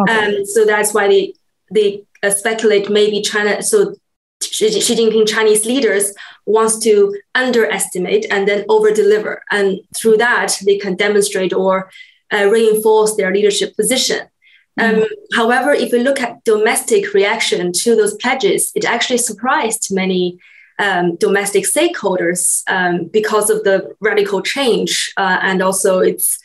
Okay. Um, so that's why they they uh, speculate maybe China. So Xi Jinping Chinese leaders wants to underestimate and then over deliver, and through that they can demonstrate or uh, reinforce their leadership position. Um, however, if we look at domestic reaction to those pledges, it actually surprised many um, domestic stakeholders um, because of the radical change uh, and also its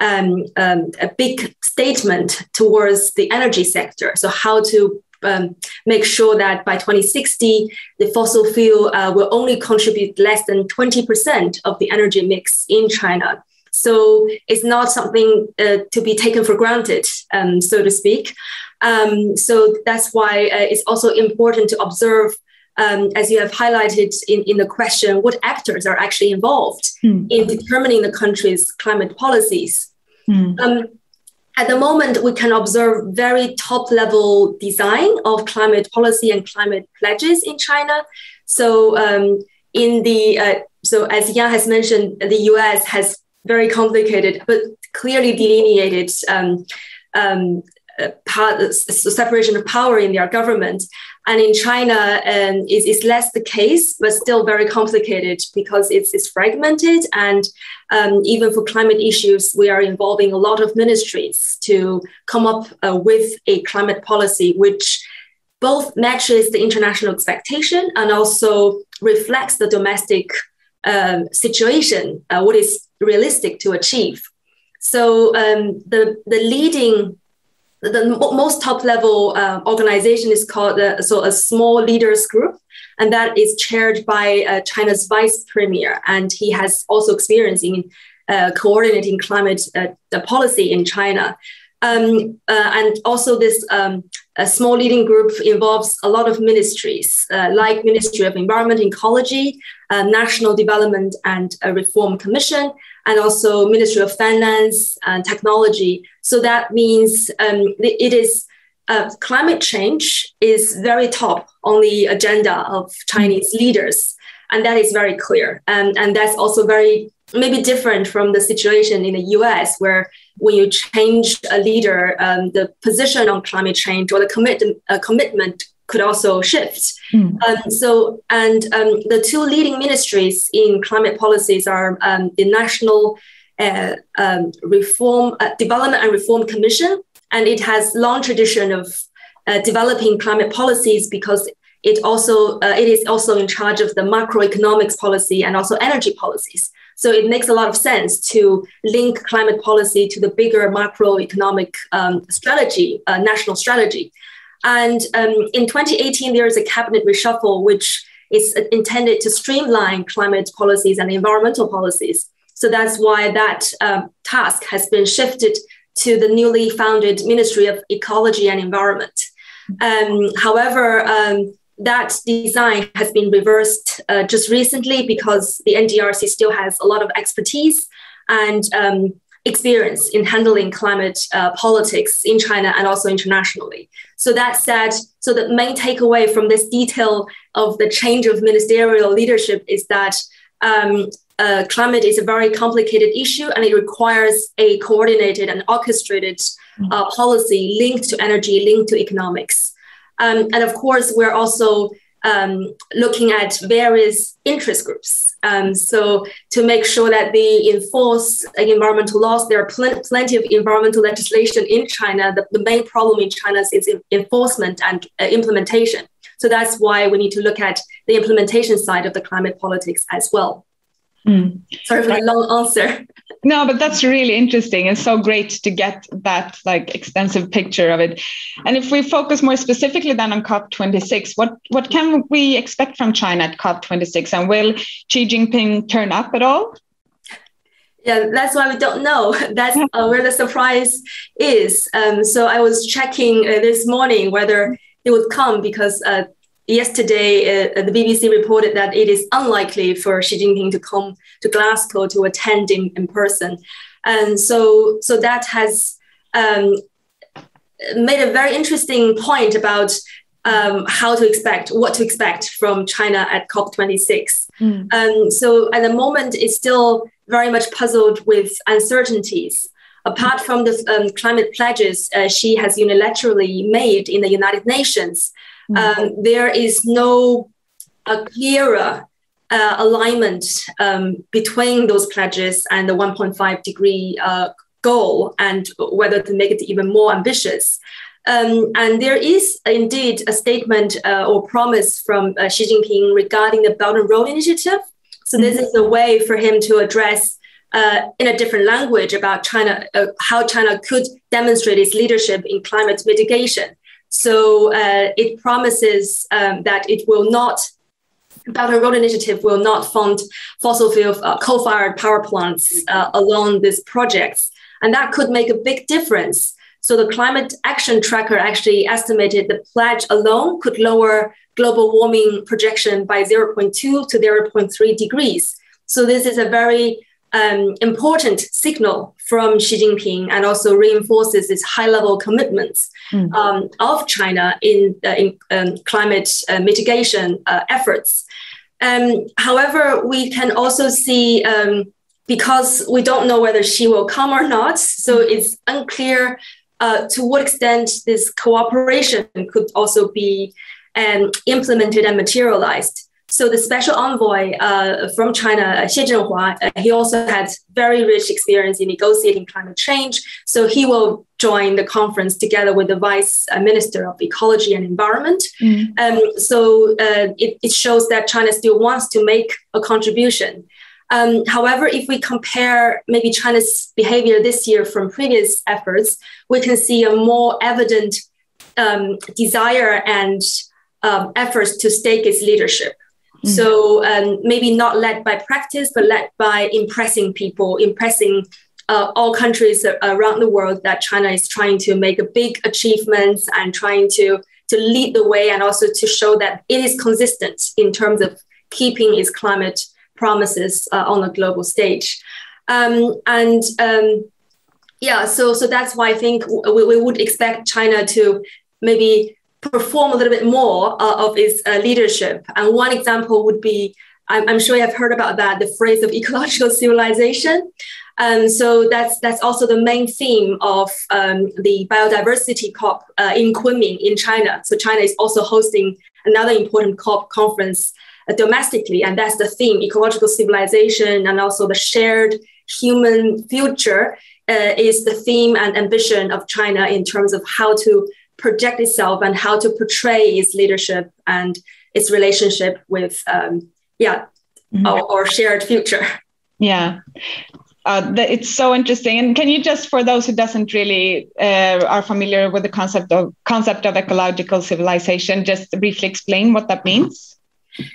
um, um, a big statement towards the energy sector. So how to um, make sure that by 2060, the fossil fuel uh, will only contribute less than 20% of the energy mix in China. So it's not something uh, to be taken for granted, um, so to speak. Um, so that's why uh, it's also important to observe, um, as you have highlighted in, in the question, what actors are actually involved mm. in determining the country's climate policies. Mm. at the moment, we can observe very top level design of climate policy and climate pledges in China. So um, in the uh, so as Jan has mentioned, the U.S. has very complicated but clearly delineated um, um, uh, separation of power in their government. And in China, um, it's, it's, less the case, but still very complicated because it's, it's fragmented. And um, even for climate issues, we are involving a lot of ministries to come up uh, with a climate policy which both matches the international expectation and also reflects the domestic um, situation, uh, what is realistic to achieve. So um, the, the leading the most top level uh, organization is called uh, so a small leaders group and that is chaired by uh, china's vice premier and he has also experience in uh, coordinating climate uh, policy in china um, uh, and also this um, small leading group involves a lot of ministries like ministry of environment ecology national development and reform commission and also Ministry of Finance and Technology. So that means um, it is uh, climate change is very top on the agenda of Chinese leaders, and that is very clear. And, and that's also very maybe different from the situation in the US, where when you change a leader, um, the position on climate change or the commit, uh, commitment could also shift. Mm. Um, so, and um, the two leading ministries in climate policies are um, the National uh, um, Reform uh, Development and Reform Commission, and it has long tradition of uh, developing climate policies because it also uh, it is also in charge of the macroeconomics policy and also energy policies. So it makes a lot of sense to link climate policy to the bigger macroeconomic um, strategy, uh, national strategy. And um, in 2018, there is a cabinet reshuffle, which is intended to streamline climate policies and environmental policies. So that's why that uh, task has been shifted to the newly founded Ministry of Ecology and Environment. Um, however, um, that design has been reversed uh, just recently because the NDRC still has a lot of expertise and um, experience in handling climate uh, politics in China and also internationally. So that said, so the main takeaway from this detail of the change of ministerial leadership is that um, uh, climate is a very complicated issue and it requires a coordinated and orchestrated uh, policy linked to energy, linked to economics. Um, and of course, we're also um, looking at various interest groups um, so to make sure that they enforce environmental laws, there are pl- plenty of environmental legislation in China. The, the main problem in China is enforcement and uh, implementation. So that's why we need to look at the implementation side of the climate politics as well. Mm. Sorry for the long answer. No, but that's really interesting and so great to get that like extensive picture of it. And if we focus more specifically then on COP26, what what can we expect from China at COP26? And will Xi Jinping turn up at all? Yeah, that's why we don't know. That's uh, where the surprise is. Um, so I was checking uh, this morning whether it would come because uh, yesterday, uh, the BBC reported that it is unlikely for Xi Jinping to come to Glasgow to attend in, in person. And so, so that has um, made a very interesting point about um, how to expect, what to expect from China at COP26. Mm. Um, so at the moment, it's still very much puzzled with uncertainties. Apart from the um, climate pledges uh, Xi has unilaterally made in the United Nations. Um, there is no a clearer uh, alignment um, between those pledges and the 1.5 degree uh, goal and whether to make it even more ambitious. Um, and there is indeed a statement uh, or promise from uh, Xi Jinping regarding the Belt and Road Initiative. So this mm-hmm. is a way for him to address uh, in a different language about China, uh, how China could demonstrate its leadership in climate mitigation. So uh, it promises um, that it will not, Belt and Road Initiative will not fund fossil fuel uh, coal-fired power plants uh, along these projects. And that could make a big difference. So the climate action tracker actually estimated the pledge alone could lower global warming projection by 0.2 to 0.3 degrees. So this is a very um, important signal from Xi Jinping and also reinforces its high level commitments mm. um, of China in, uh, in um, climate uh, mitigation uh, efforts. Um, however, we can also see, um, because we don't know whether Xi will come or not, so it's unclear uh, to what extent this cooperation could also be um, implemented and materialized. So the special envoy uh, from China, uh, Xie Zhenhua, uh, he also had very rich experience in negotiating climate change. So he will join the conference together with the vice uh, minister of ecology and environment. Mm. Um, so uh, it, it shows that China still wants to make a contribution. Um, however, if we compare maybe China's behavior this year from previous efforts, we can see a more evident um, desire and um, efforts to stake its leadership. Mm. So um, maybe not led by practice, but led by impressing people, impressing uh, all countries around the world that China is trying to make a big achievements and trying to to lead the way and also to show that it is consistent in terms of keeping its climate promises uh, on a global stage. Um, and um, yeah, so so that's why I think we, we would expect China to maybe perform a little bit more uh, of its uh, leadership. And one example would be, I'm, I'm, sure you have heard about that, the phrase of ecological civilization. Um, so that's that's also the main theme of um, the biodiversity COP uh, in Kunming in China. So China is also hosting another important COP conference uh, domestically, and that's the theme: ecological civilization and also the shared human future uh, is the theme and ambition of China in terms of how to project itself and how to portray its leadership and its relationship with um, yeah mm-hmm. our, our, shared future. Yeah. Uh, it's so interesting. And can you just for those who doesn't really uh, are familiar with the concept of concept of ecological civilization just briefly explain what that means.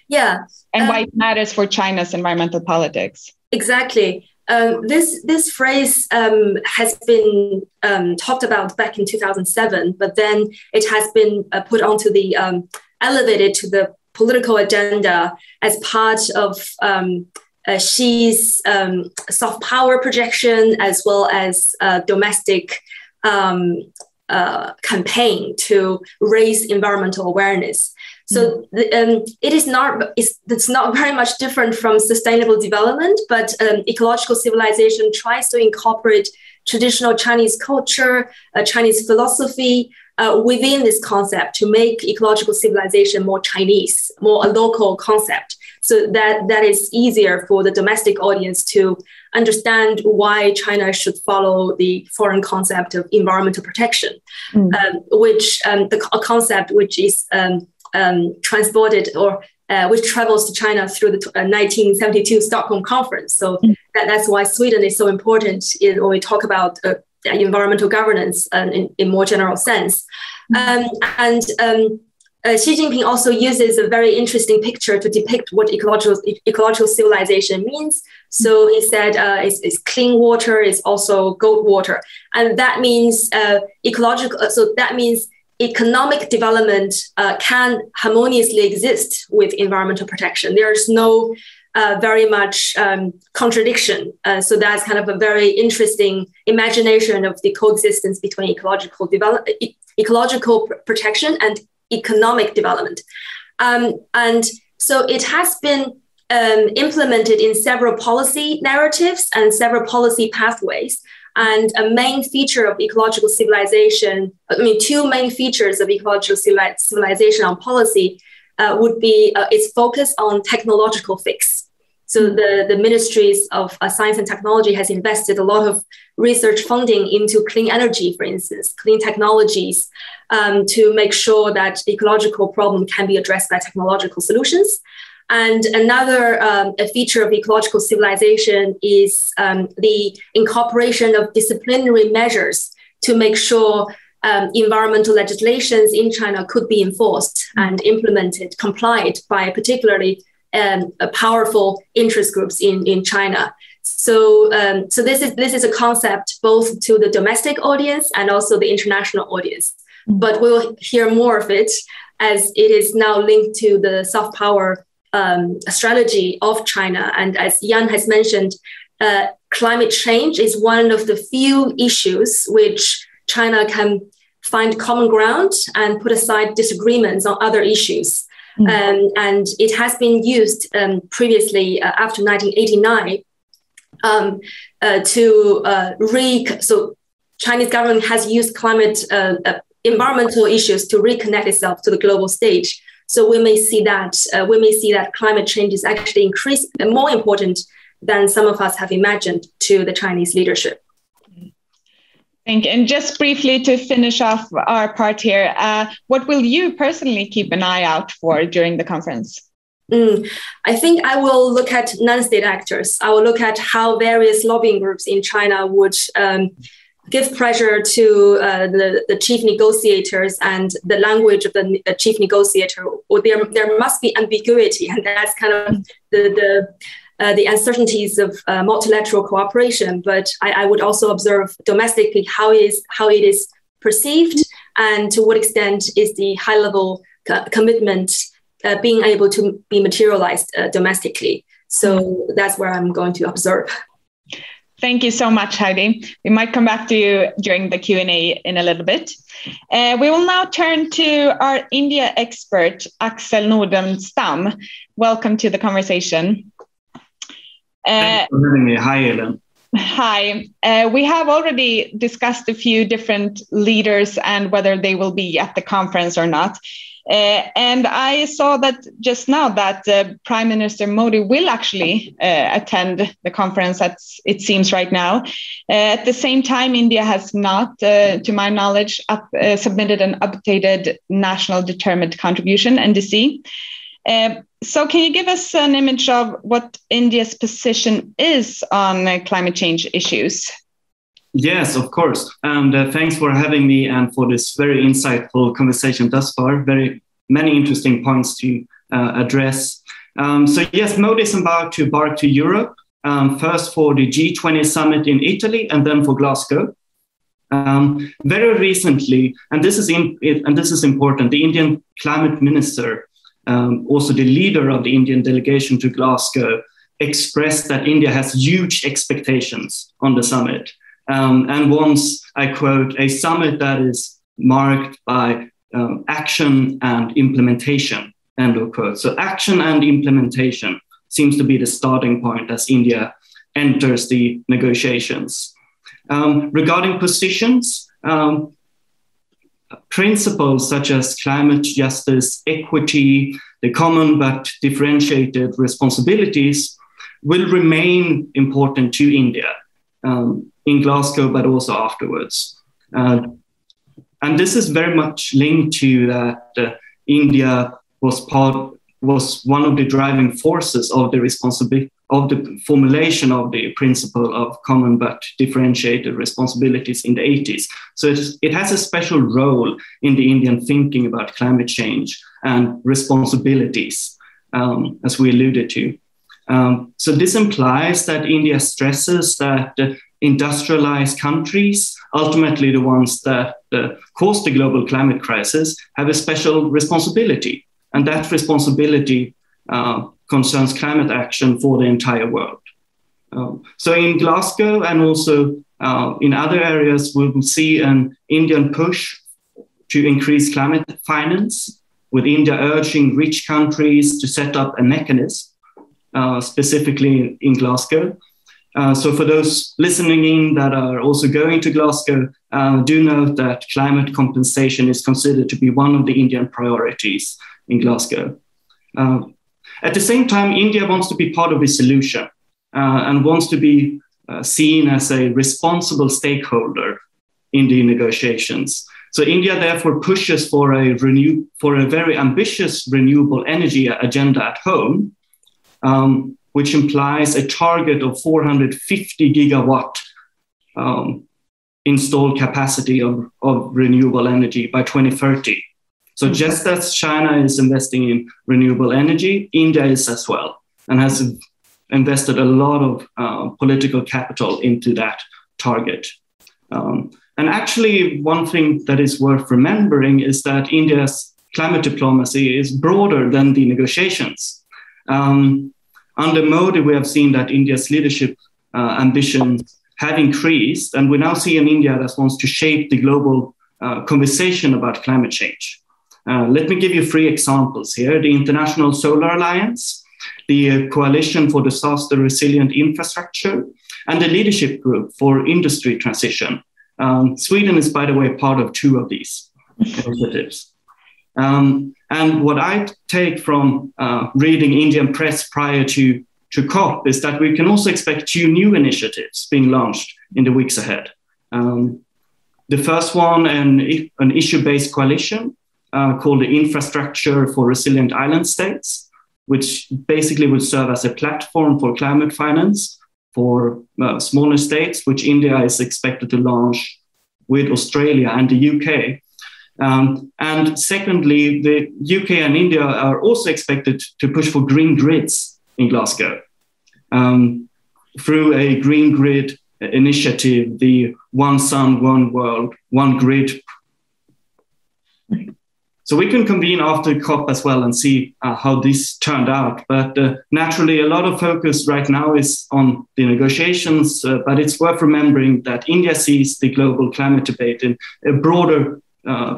Yeah. And um, why it matters for china's environmental politics. exactly um, this this phrase um, has been um, talked about back in 2007, but then it has been uh, put onto the um, elevated to the political agenda as part of um, uh, Xi's soft power projection as well as uh, domestic uh, campaign to raise environmental awareness. So the, um, it is not it's, it's not very much different from sustainable development, but um, ecological civilization tries to incorporate traditional Chinese culture, uh, Chinese philosophy uh, within this concept to make ecological civilization more Chinese, more a local concept. So that that is easier for the domestic audience to understand why China should follow the foreign concept of environmental protection, mm. um, which um, the a concept which is um, um, transported or uh, which travels to China through the uh, 1972 Stockholm Conference. So mm. that, that's why Sweden is so important in, when we talk about uh, environmental governance uh, in, in more general sense. Mm. Um, and um, uh, Xi Jinping also uses a very interesting picture to depict what ecological, ecological civilization means. So he said uh, it's, it's, clean water, it's also gold water. And that means ecological, so that means economic development uh, can harmoniously exist with environmental protection. There's no uh, very much um, contradiction. Uh, so that's kind of a very interesting imagination of the coexistence between ecological develop- e- ecological pr- protection and economic development. Um, and so it has been um, implemented in several policy narratives and several policy pathways. And a main feature of ecological civilization, I mean, two main features of ecological civilization on policy uh, would be uh, its focus on technological fix. So the, the ministries of uh, science and technology has invested a lot of research funding into clean energy, for instance, clean technologies, um, to make sure that ecological problem can be addressed by technological solutions. And another um, feature of ecological civilization is um, the incorporation of disciplinary measures to make sure um, environmental legislations in China could be enforced and implemented, complied by particularly um, powerful interest groups in, in China. So, um, so this is this is a concept both to the domestic audience and also the international audience. But we'll hear more of it as it is now linked to the soft power um, strategy of China. And as Jan has mentioned, uh, climate change is one of the few issues which China can find common ground and put aside disagreements on other issues. Mm. Um, and it has been used um, previously uh, after 1989 um, uh, to uh, re so Chinese government has used climate uh, uh, environmental issues to reconnect itself to the global stage. So we may see that uh, we may see that climate change is actually increased and more important than some of us have imagined to the Chinese leadership. Thank you. And just briefly to finish off our part here, uh, what will you personally keep an eye out for during the conference? Mm, I think I will look at non-state actors. I will look at how various lobbying groups in China would um, give pressure to uh, the, the chief negotiators and the language of the uh, chief negotiator. Or there, there must be ambiguity, and that's kind of the, the uh, the uncertainties of uh, multilateral cooperation, but I, I, would also observe domestically how is how it is perceived and to what extent is the high level co- commitment uh, being able to be materialized uh, domestically. So that's where I'm going to observe. Thank you so much, Heidi. We might come back to you during the Q&A in a little bit. Uh, we will now turn to our India expert, Axel Nordenstam. Welcome to the conversation. Thanks for having me. Hi, Ellen. Hi. Uh, we have already discussed a few different leaders and whether they will be at the conference or not. Uh, and I saw that just now that uh, Prime Minister Modi will actually uh, attend the conference, as it seems right now. Uh, at the same time, India has not, uh, to my knowledge, up, submitted an updated National Determined Contribution, NDC. So, can you give us an image of what India's position is on climate change issues? Yes, of course. And uh, thanks for having me and for this very insightful conversation thus far. Very many interesting points to uh, address. Um, so, yes, Modi is about to to Europe, um, first for the G20 summit in Italy and then for Glasgow. Um, very recently, and this is in, and this is important, the Indian climate minister um, also the leader of the Indian delegation to Glasgow, expressed that India has huge expectations on the summit um, and once I quote, a summit that is marked by um, action and implementation, end of quote. So, action and implementation seems to be the starting point as India enters the negotiations. Um, regarding positions, um, principles such as climate justice, equity, the common but differentiated responsibilities will remain important to India um, in Glasgow, but also afterwards. Uh, and this is very much linked to that uh, India was part was one of the driving forces of the responsibility of the formulation of the principle of common but differentiated responsibilities in the 80s. So it has a special role in the Indian thinking about climate change and responsibilities, um, as we alluded to. Um, so this implies that India stresses that industrialized countries, ultimately the ones that uh, cause the global climate crisis, have a special responsibility. And that responsibility uh, concerns climate action for the entire world. Um, so in Glasgow and also uh, in other areas, we will see an Indian push to increase climate finance, with India urging rich countries to set up a mechanism, uh, specifically in Glasgow. Uh, so for those listening in that are also going to Glasgow, uh, do note that climate compensation is considered to be one of the Indian priorities in Glasgow. Uh, at the same time, India wants to be part of the solution uh, and wants to be uh, seen as a responsible stakeholder in the negotiations. So India therefore pushes for a renew for a very ambitious renewable energy agenda at home, um, which implies a target of 450 gigawatt um, installed capacity of, of renewable energy by 2030. So mm-hmm. just as China is investing in renewable energy, India is as well, and has invested a lot of uh, political capital into that target. Um, and actually, one thing that is worth remembering is that India's climate diplomacy is broader than the negotiations. Um, under Modi, we have seen that India's leadership uh, ambitions have increased, and we now see an India that wants to shape the global uh, conversation about climate change. Uh, let me give you three examples here the International Solar Alliance, the uh, Coalition for Disaster Resilient Infrastructure, and the Leadership Group for Industry Transition. Um, Sweden is, by the way, part of two of these initiatives. Um, and what I take from uh, reading Indian press prior to, to COP is that we can also expect two new initiatives being launched in the weeks ahead. Um, the first one, an, an issue based coalition uh, called the Infrastructure for Resilient Island States, which basically would serve as a platform for climate finance for uh, smaller states, which India is expected to launch with Australia and the UK. Um, and secondly, the UK and India are also expected to push for green grids in Glasgow um, through a green grid initiative, the One Sun, One World, One Grid so we can convene after COP as well and see uh, how this turned out. But uh, naturally, a lot of focus right now is on the negotiations. Uh, but it's worth remembering that India sees the global climate debate in a broader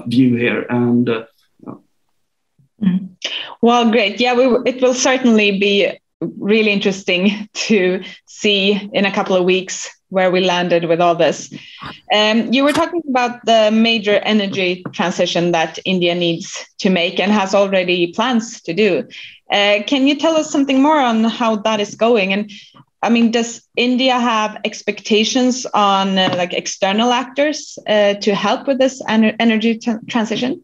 view here. And uh, mm. well, great. Yeah, we, it will certainly be really interesting to see in a couple of weeks where we landed with all this. Um, you were talking about the major energy transition that India needs to make and has already plans to do. Uh, can you tell us something more on how that is going? And I mean, does India have expectations on uh, like external actors uh, to help with this ener energy transition?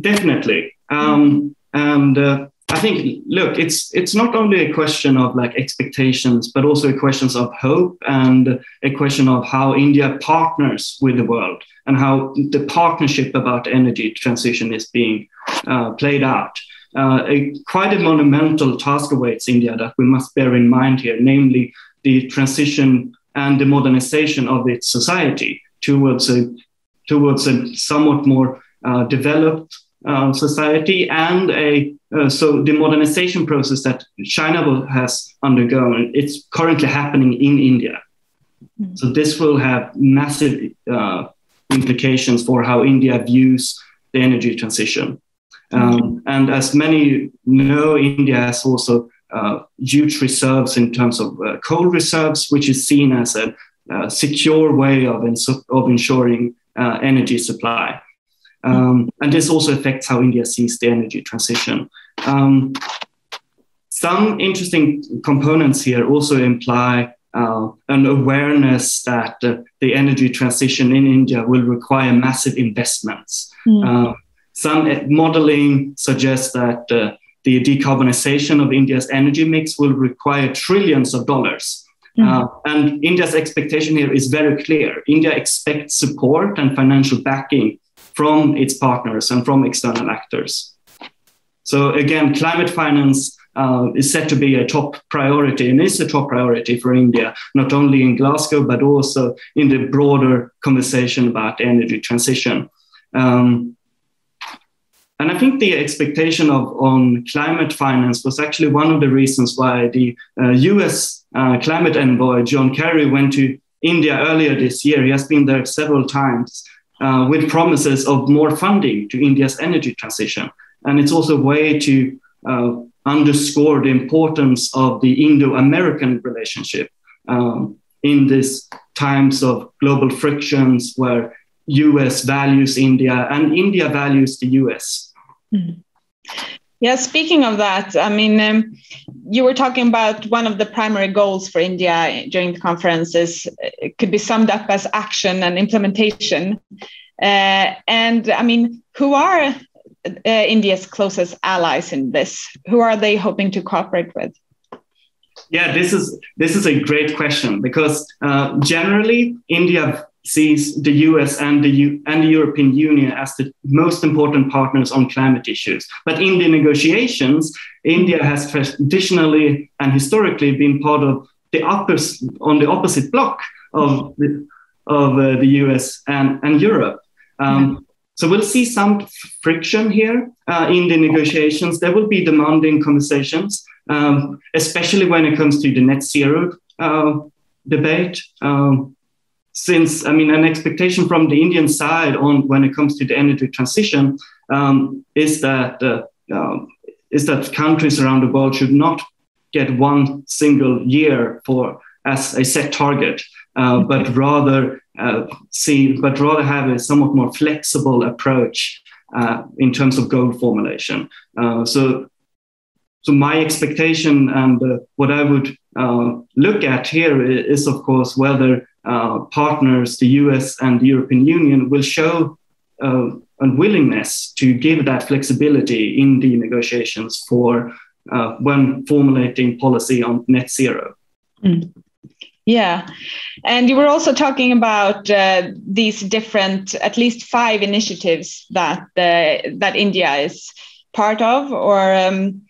Definitely. Um, and uh, I think, look, it's it's not only a question of like expectations, but also a question of hope and a question of how India partners with the world and how the partnership about energy transition is being uh, played out. Uh, a, quite a monumental task awaits India that we must bear in mind here, namely the transition and the modernization of its society towards a towards a somewhat more uh, developed uh, society and a uh, so the modernization process that China has undergone, it's currently happening in India. Mm-hmm. So this will have massive uh, implications for how India views the energy transition. Um, and as many know, India has also uh, huge reserves in terms of uh, coal reserves, which is seen as a uh, secure way of, ins- of ensuring uh, energy supply. Um, and this also affects how India sees the energy transition. Um, some interesting components here also imply uh, an awareness that uh, the energy transition in India will require massive investments. Mm. Uh, some modeling suggests that uh, the decarbonization of India's energy mix will require trillions of dollars. Mm. and India's expectation here is very clear. India expects support and financial backing from its partners and from external actors. So again, climate finance uh, is set to be a top priority and is a top priority for India, not only in Glasgow, but also in the broader conversation about energy transition. Um, and I think the expectation of on climate finance was actually one of the reasons why the uh, US uh, climate envoy, John Kerry, went to India earlier this year. He has been there several times uh, with promises of more funding to India's energy transition. And it's also a way to uh, underscore the importance of the Indo American relationship um, in these times of global frictions where US values India and India values the US. Mm-hmm. Yeah, speaking of that, I mean, um, you were talking about one of the primary goals for India during the conference is it could be summed up as action and implementation. Uh, and I mean, who are uh, India's closest allies in this? Who are they hoping to cooperate with? Yeah, this is this is a great question because uh, generally India sees the US and the, U- and the European Union as the most important partners on climate issues. But in the negotiations, India has traditionally and historically been part of the upper, on the opposite block of the, of uh, the US and, and Europe. Um, so we'll see some friction here uh, in the negotiations. There will be demanding conversations, um, especially when it comes to the net zero uh, debate. Um, since I mean, an expectation from the Indian side on when it comes to the energy transition um, is that uh, um, is that countries around the world should not get one single year for as a set target. uh, but rather uh, see, but rather have a somewhat more flexible approach uh, in terms of goal formulation. Uh, so, so my expectation and uh, what I would uh, look at here is, of course, whether partners, the US and the European Union, will show a willingness to give that flexibility in the negotiations for when formulating policy on net zero. Mm. Yeah. And you were also talking about uh, these different, at least five initiatives that uh, that India is part of or um,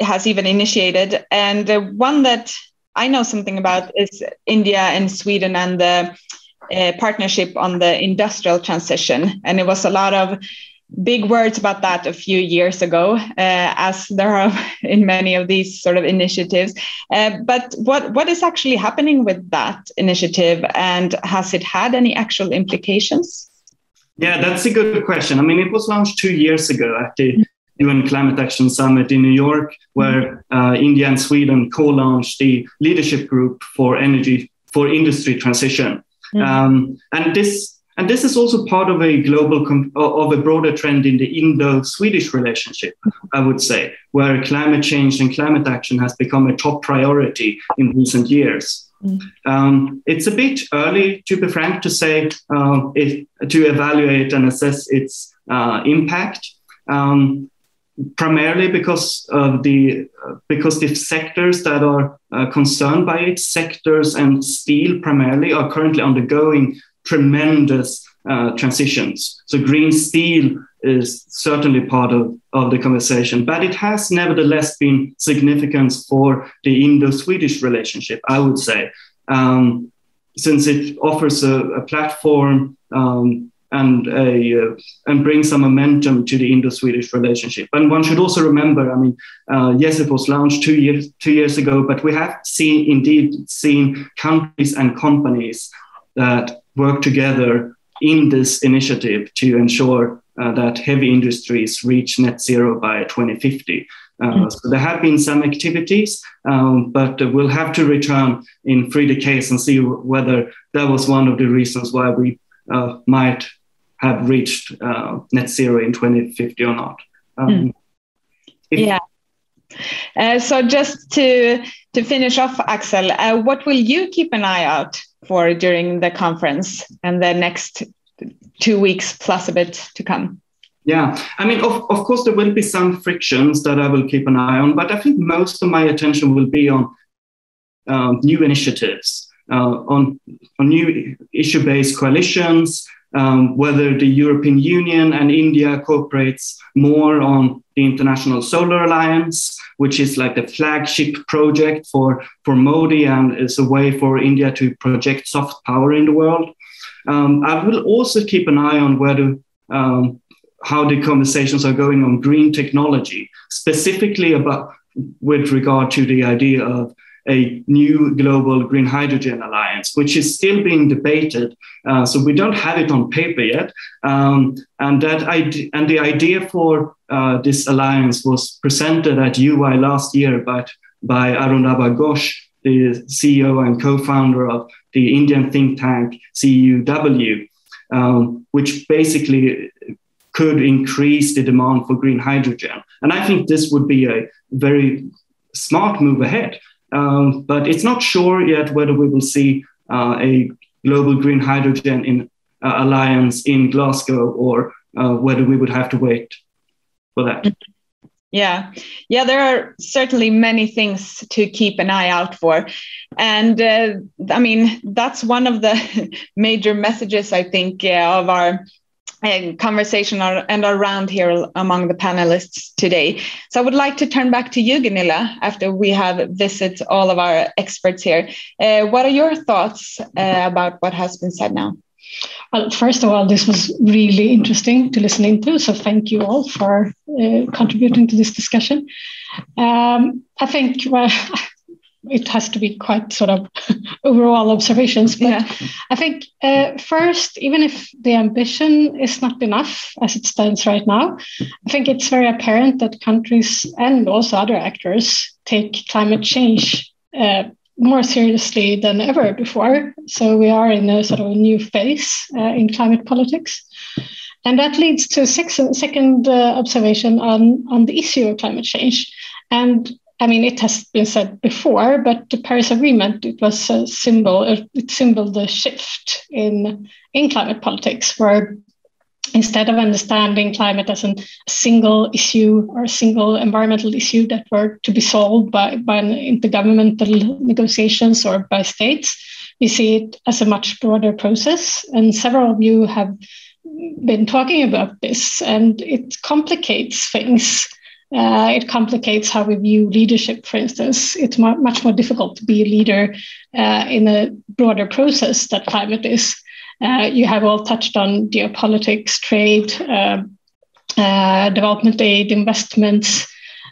has even initiated. And one that I know something about is India and Sweden and the uh, partnership on the industrial transition. And it was a lot of big words about that a few years ago, uh, as there are in many of these sort of initiatives. Uh, but what, what is actually happening with that initiative, and has it had any actual implications? Yeah, that's a good question. I mean, it was launched two years ago the UN Climate Action Summit in New York, where uh, India and Sweden co-launched the leadership group for energy for industry transition. Mm-hmm. Um, and this and this is also part of a global, of a broader trend in the Indo Swedish relationship, I would say, where climate change and climate action has become a top priority in recent years. Mm. Um, it's a bit early, to be frank, to say uh, if, to evaluate and assess its uh, impact. Um, primarily because of the because the sectors that are uh, concerned by it, sectors and steel primarily, are currently undergoing tremendous uh, transitions. So green steel is certainly part of, of the conversation, but it has nevertheless been significant for the Indo-Swedish relationship, I would say, um, since it offers a, a platform um, and a uh, and brings some momentum to the Indo-Swedish relationship. And one should also remember, I mean, uh, yes, it was launched two years two years ago, but we have seen indeed seen countries and companies that work together in this initiative to ensure uh, that heavy industries reach net zero by 2050. Uh, mm. So there have been some activities, um, but we'll have to return in three decades and see whether that was one of the reasons why we uh, might have reached uh, net zero in 2050 or not. Um, mm. yeah. Uh, so just to to finish off, Axel, uh, what will you keep an eye out for during the conference and the next two weeks plus a bit to come? Yeah, I mean, of, of course, there will be some frictions that I will keep an eye on, but I think most of my attention will be on uh, new initiatives, uh, on, on new issue based coalitions, um, whether the European Union and India cooperates more on the International Solar Alliance, which is like the flagship project for, for Modi and is a way for India to project soft power in the world. Um, I will also keep an eye on whether um, how the conversations are going on green technology, specifically about with regard to the idea of a new global green hydrogen alliance, which is still being debated. Uh, so we don't have it on paper yet. Um, and that and the idea for uh, this alliance was presented at UI last year by, by Arunabha Ghosh, the CEO and co-founder of the Indian think tank CEEW, um, which basically could increase the demand for green hydrogen. And I think this would be a very smart move ahead um, but it's not sure yet whether we will see uh, a global green hydrogen in, uh, alliance in Glasgow or uh, whether we would have to wait for that. Yeah, yeah, there are certainly many things to keep an eye out for. And uh, I mean, that's one of the major messages, I think, uh, of our conversation and around here among the panelists today. So I would like to turn back to you, Gunilla, after we have visited all of our experts here. Uh, what are your thoughts uh, about what has been said now? Well, first of all, this was really interesting to listen into. So thank you all for uh, contributing to this discussion. Um, I think well, it has to be quite sort of overall observations. But yeah. I think uh, first, even if the ambition is not enough as it stands right now, I think it's very apparent that countries and also other actors take climate change uh, more seriously than ever before. So we are in a sort of a new phase uh, in climate politics. And that leads to a second uh, observation on, on the issue of climate change. And I mean, it has been said before, but the Paris Agreement it was a symbol. It symbolized the shift in in climate politics, where instead of understanding climate as a single issue or a single environmental issue that were to be solved by, by intergovernmental negotiations or by states, we see it as a much broader process. And several of you have been talking about this, and it complicates things. Uh, it complicates how we view leadership, for instance. It's much more difficult to be a leader uh, in a broader process that climate is. Uh, you have all touched on geopolitics, trade, uh, uh, development aid, investments.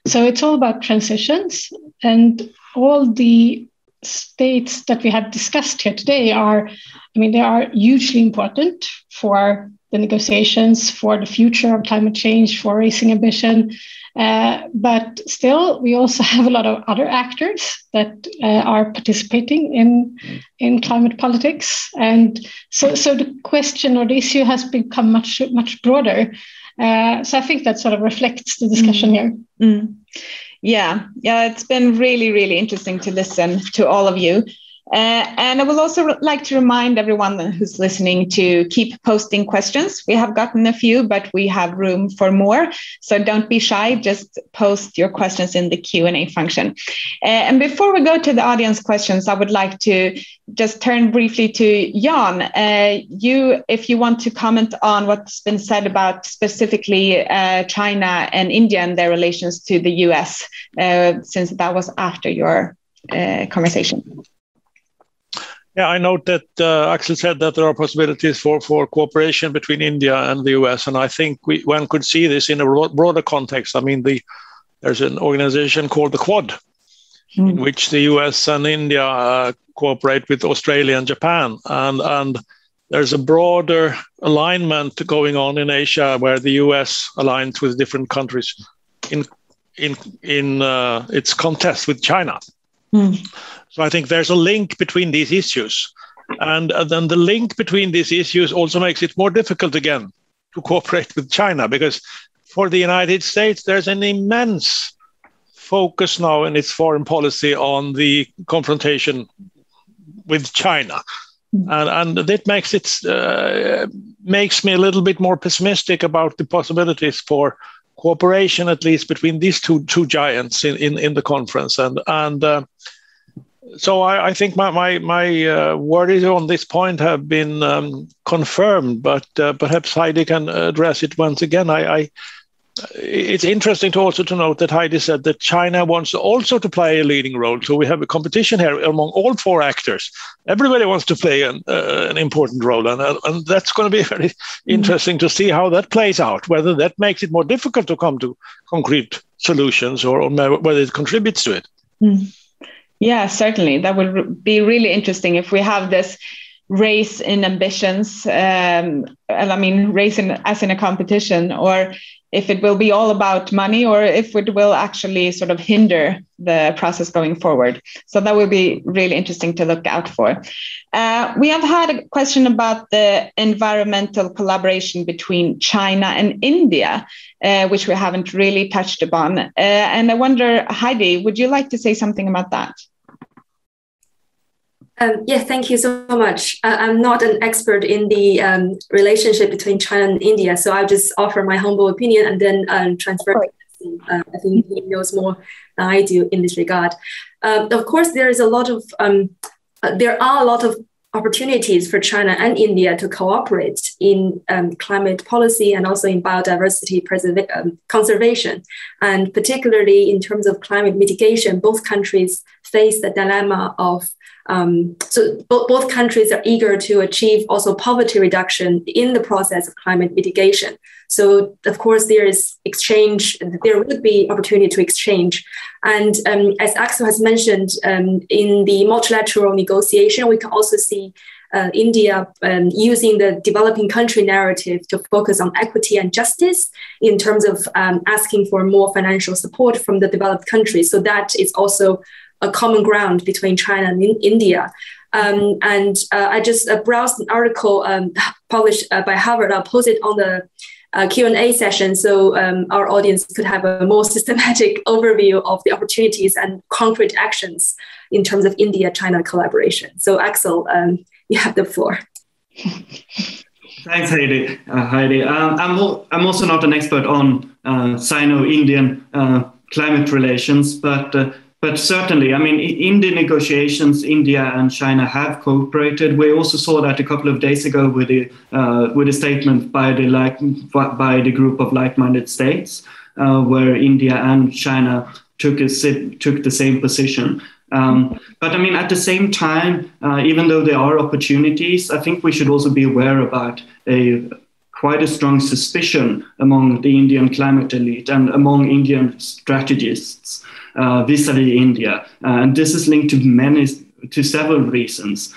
So it's all about transitions. And all the states that we have discussed here today are, I mean, they are hugely important for the negotiations, for the future of climate change, for raising ambition. Uh, but still, we also have a lot of other actors that uh, are participating in in climate politics, and so so the question or the issue has become much much broader. Uh, so I think that sort of reflects the discussion mm. here. Mm. Yeah, yeah, it's been really really interesting to listen to all of you. Uh, and I would also like to remind everyone who's listening to keep posting questions. We have gotten a few, but we have room for more. So don't be shy. Just post your questions in the Q&A function. Uh, and before we go to the audience questions, I would like to just turn briefly to Jan. Uh, you, if you want to comment on what's been said about specifically uh, China and India and their relations to the US, uh, since that was after your uh, conversation. Yeah, I note that uh, Axel said that there are possibilities for, for cooperation between India and the US, and I think we, one could see this in a broader context. I mean, the, there's an organization called the Quad, mm. in which the US and India uh, cooperate with Australia and Japan, and and there's a broader alignment going on in Asia where the US aligns with different countries in in in uh, its contest with China. Mm. So I think there's a link between these issues. And uh, then the link between these issues also makes it more difficult again to cooperate with China because for the United States, there's an immense focus now in its foreign policy on the confrontation with China. And, and that makes it uh, makes me a little bit more pessimistic about the possibilities for cooperation, at least between these two two giants in, in, in the conference. And and uh, so I, I, think my my, my uh, worries on this point have been um, confirmed, but uh, perhaps Heidi can address it once again. I, I, it's interesting to also to note that Heidi said that China wants also to play a leading role. So we have a competition here among all four actors. Everybody wants to play an, uh, an important role, and, uh, and that's going to be very mm-hmm. interesting to see how that plays out. Whether that makes it more difficult to come to concrete solutions, or, or whether it contributes to it. Mm. Yeah, certainly. That would be really interesting if we have this race in ambitions. Um, I mean, race in, as in a competition, or if it will be all about money, or if it will actually sort of hinder the process going forward. So that would be really interesting to look out for. Uh, we have had a question about the environmental collaboration between China and India, uh, which we haven't really touched upon. Uh, and I wonder, Heidi, would you like to say something about that? Um, yeah, thank you so much. I'm not an expert in the um, relationship between China and India, so I'll just offer my humble opinion and then um, transfer. Uh, I think he knows more than I do in this regard. Uh, of course, there is a lot of um, uh, there are a lot of opportunities for China and India to cooperate in um, climate policy and also in biodiversity um, conservation. And particularly in terms of climate mitigation, both countries face the dilemma of um, so both, both countries are eager to achieve also poverty reduction in the process of climate mitigation. So of course there is exchange, there would be opportunity to exchange. And um, as Axel has mentioned, um, in the multilateral negotiation, we can also see uh, India um, using the developing country narrative to focus on equity and justice in terms of um, asking for more financial support from the developed countries. So that is also a common ground between China and in India. Um, and uh, I just uh, browsed an article um, published uh, by Harvard. I'll post it on the uh, Q&A session so um, our audience could have a more systematic overview of the opportunities and concrete actions in terms of India-China collaboration. So Axel, um, you have the floor. Thanks, Heidi. Uh, Heidi. Um, I'm, I'm also not an expert on uh, Sino-Indian climate relations, but but certainly, I mean, in the negotiations, India and China have cooperated. We also saw that a couple of days ago with the uh, with a statement by the like by the group of like-minded states, uh, where India and China took a took the same position. Um, but I mean, at the same time, uh, even though there are opportunities, I think we should also be aware about a quite a strong suspicion among the Indian climate elite and among Indian strategists uh, vis-a-vis India. Uh, and this is linked to many to several reasons,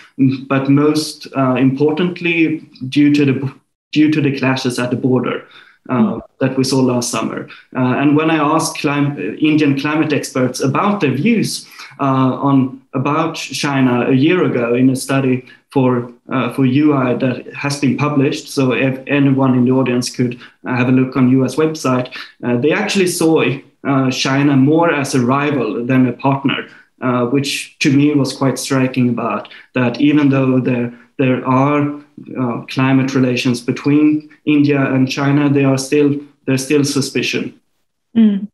but most uh, importantly due to the due to the clashes at the border. Uh, that we saw last summer. Uh, and when I asked clim- Indian climate experts about their views uh, on about China a year ago in a study for for UI that has been published, so if anyone in the audience could have a look on UI's website, they actually saw China more as a rival than a partner, uh, which to me was quite striking about that even though there, there are uh, climate relations between India and China, they are still, there's still suspicion. Mm.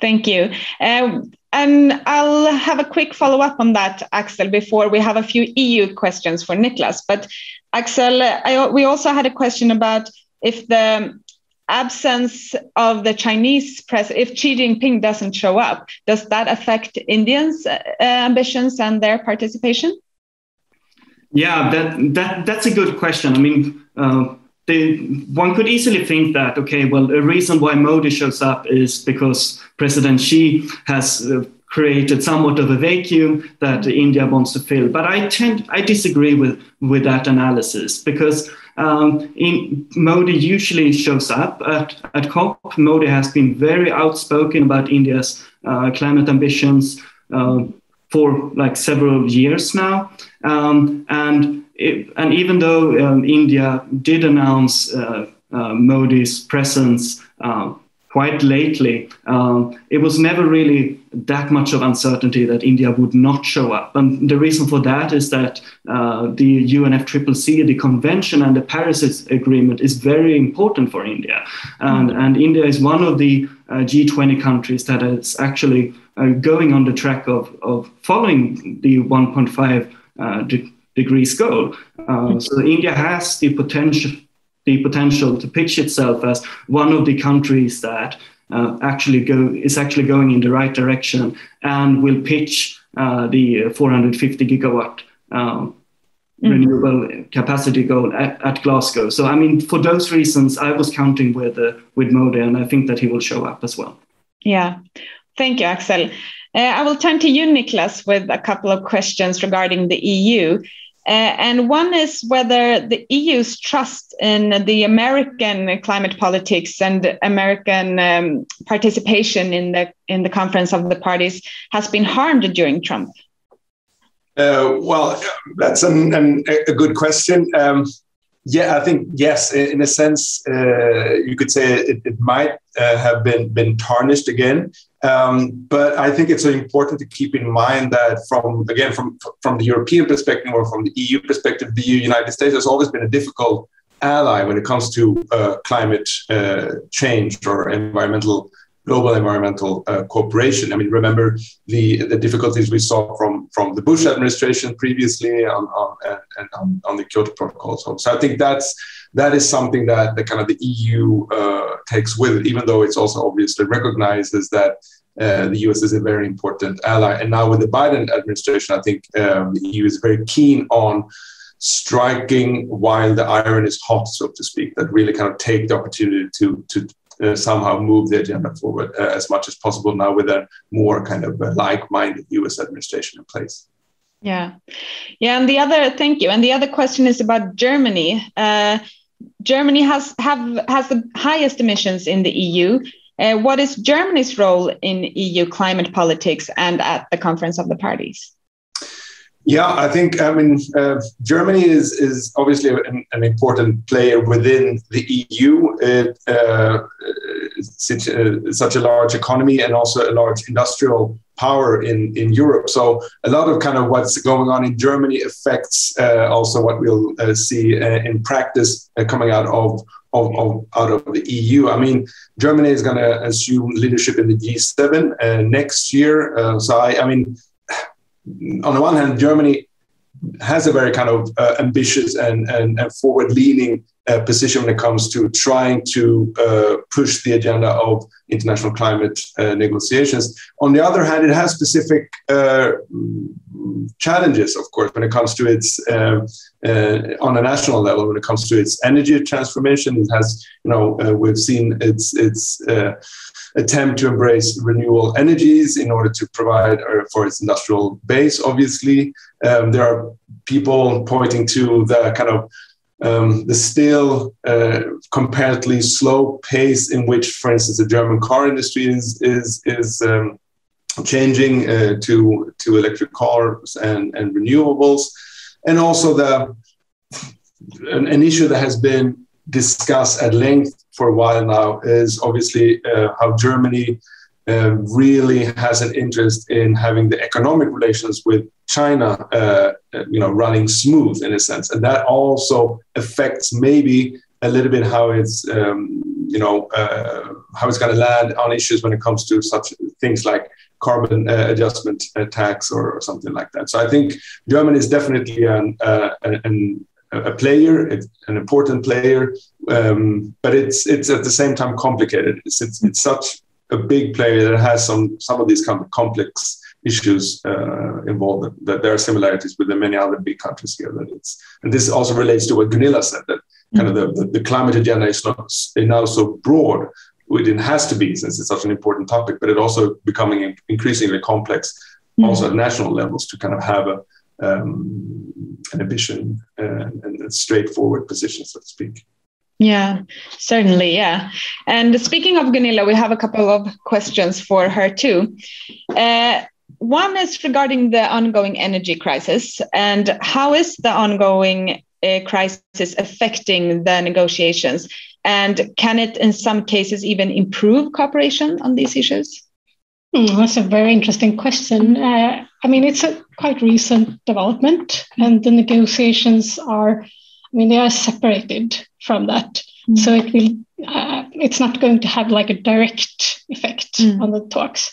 Thank you. Uh, and I'll have a quick follow up on that, Axel, before we have a few EU questions for Niklas. But Axel, I, we also had a question about if the absence of the Chinese press, if Xi Jinping doesn't show up, does that affect Indians' uh, ambitions and their participation? Yeah, that, that that's a good question. I mean, uh, they, one could easily think that okay, well, a reason why Modi shows up is because President Xi has uh, created somewhat of a vacuum that India wants to fill. But I tend I disagree with with that analysis because um, in, Modi usually shows up at, at COP. Modi has been very outspoken about India's uh, climate ambitions uh, for like several years now. Um, and, it, and even though um, India did announce uh, uh Modi's presence uh, quite lately, um, it was never really that much of uncertainty that India would not show up. And the reason for that is that uh, the UNFCCC, the convention, and the Paris Agreement is very important for India. And, mm-hmm. and India is one of the uh, G20 countries that is actually uh, going on the track of, of following the 1.5 uh, de- degrees goal. Uh, so India has the potential the potential to pitch itself as one of the countries that uh, actually go is actually going in the right direction and will pitch uh, the 450 gigawatt um, mm-hmm. renewable capacity goal at, at, Glasgow. So I mean, for those reasons, I was counting with uh, with Modi, and I think that he will show up as well. Yeah, thank you, Axel. Uh, I will turn to you, Niklas, with a couple of questions regarding the EU. Uh, and one is whether the EU's trust in the American climate politics and American um, participation in the in the conference of the parties has been harmed during Trump. Uh, well, that's an, an, a good question. Um, yeah, I think yes. In a sense, uh, you could say it, it might uh, have been been tarnished again. Um, but I think it's important to keep in mind that from again from from the European perspective or from the EU perspective, the United States has always been a difficult ally when it comes to uh, climate uh, change or environmental global environmental uh, cooperation. I mean, remember the the difficulties we saw from from the Bush administration previously on on and on, on, the Kyoto Protocol. So, so I think that's that is something that the kind of the EU uh, takes with it, even though it's also obviously recognizes that. Uh, the US is a very important ally. And now with the Biden administration, I think um, the EU is very keen on striking while the iron is hot, so to speak, that really kind of take the opportunity to, to uh, somehow move the agenda forward uh, as much as possible now with a more kind of uh, like-minded U.S. administration in place. Yeah, yeah, and the other thank you. And the other question is about Germany. Uh, Germany has have has the highest emissions in the EU. Uh, what is Germany's role in EU climate politics and at the Conference of the Parties? Yeah, I think I mean uh, Germany is is obviously an, an, important player within the EU. It, uh, such, uh, such a large economy and also a large industrial power in in Europe. So a lot of kind of what's going on in Germany affects uh, also what we'll uh, see uh, in practice coming out of. Of, of, out of the EU. I mean, Germany is going to assume leadership in the G7 next year. so, I, I mean, on the one hand, Germany has a very kind of uh, ambitious and, and, and forward leaning uh, position when it comes to trying to uh, push the agenda of international climate uh, negotiations. On the other hand, it has specific uh, challenges, of course, when it comes to its uh, on a national level. When it comes to its energy transformation, it has, you know, we've seen its its attempt to embrace renewable energies in order to provide uh, for its industrial base. Obviously, um, there are people pointing to the kind of um, the still uh, comparatively slow pace in which, for instance, the German car industry is is is um, changing uh, to to electric cars and and renewables, and also the an, an issue that has been discussed at length for a while now is obviously uh, how Germany uh, really has an interest in having the economic relations with China, uh, you know, running smooth in a sense, and that also affects maybe a little bit how it's, um, you know, uh, how it's going to land on issues when it comes to such things like carbon uh, adjustment uh, tax or, or, something like that. So I think Germany is definitely an, an a player, an important player, um, but it's it's at the same time complicated. It's, it's, it's such a big player that has some some of these kind of complex issues uh, involved. That there are similarities with the many other big countries here. That it's and this also relates to what Gunilla said that kind of the, the, the climate agenda is not is now so broad. It has to be since it's such an important topic, but it also becoming increasingly complex, mm-hmm. also at national levels, to kind of have a um, ambition and, and straightforward position, so to speak. Yeah, certainly. Yeah. And speaking of Gunilla, we have a couple of questions for her too. Uh, one is regarding the ongoing energy crisis and how is the ongoing uh, crisis affecting the negotiations? And can it, in some cases, even improve cooperation on these issues? Mm, that's a very interesting question. Uh, I mean, it's a quite recent development, and the negotiations are, I mean, they are separated from that. Mm. So it will, uh, it's not going to have like a direct effect mm. on the talks.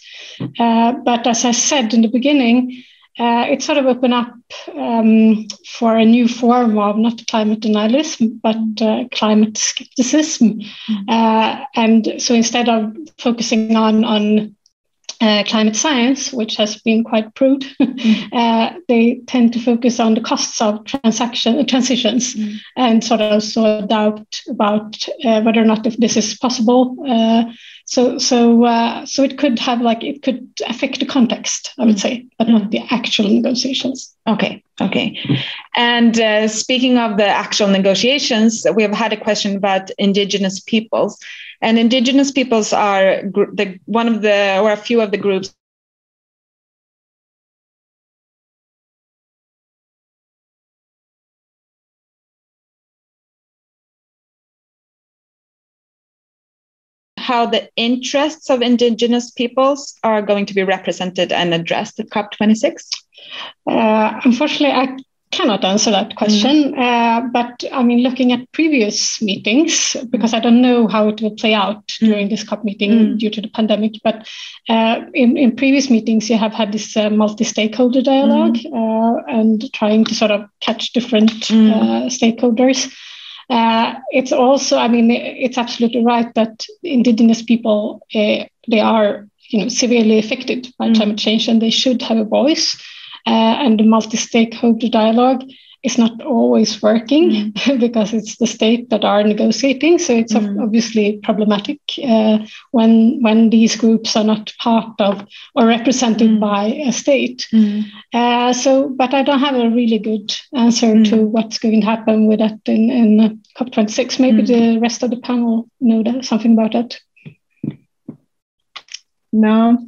Uh, but as I said in the beginning, uh, it sort of opened up um, for a new form of not climate denialism, but uh, climate skepticism. Mm. Uh, and so instead of focusing on on uh, climate science, which has been quite proved, mm. uh, they tend to focus on the costs of transaction uh, transitions mm. and sort of so doubt about uh, whether or not if this is possible. Uh, so so uh, so it could have like it could affect the context, I would mm. say, but not the actual negotiations. Okay, okay. And speaking of the actual negotiations, we have had a question about indigenous peoples. And indigenous peoples are the, one of the, or a few of the groups how the interests of indigenous peoples are going to be represented and addressed at COP26? Uh, unfortunately, I cannot answer that question. Mm. Uh, but I mean, looking at previous meetings, because I don't know how it will play out mm. during this COP meeting mm. due to the pandemic, but uh, in, in previous meetings, you have had this uh, multi stakeholder dialogue uh, and trying to sort of catch different uh, stakeholders. Uh, it's also, I mean, it's absolutely right that indigenous people they are, you know, severely affected by mm. climate change, and they should have a voice uh, and the multi-stakeholder dialogue is not always working mm. because it's the state that are negotiating. So it's mm. obviously problematic uh, when when these groups are not part of or represented mm. by a state. Mm. Uh, so, but I don't have a really good answer mm. to what's going to happen with that in, in COP26. Maybe mm. the rest of the panel know that, something about that. No,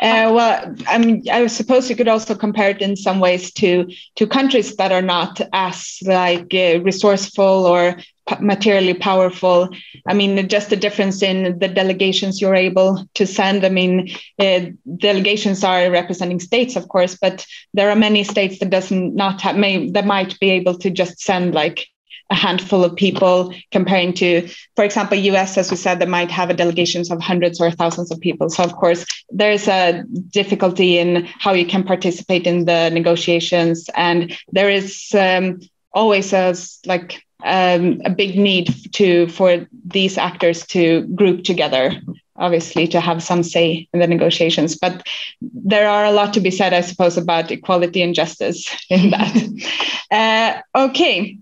uh, well, I mean, I suppose you could also compare it in some ways to to countries that are not as like uh, resourceful or materially powerful. I mean, just the difference in the delegations you're able to send. I mean, uh, delegations are representing states, of course, but there are many states that doesn't not have may that might be able to just send like a handful of people comparing to, for example, US, as we said, that might have a delegations of hundreds or thousands of people. So of course, there's a difficulty in how you can participate in the negotiations. And there is um, always a like um, a big need to for these actors to group together obviously to have some say in the negotiations but there are a lot to be said i suppose about equality and justice in that uh, okay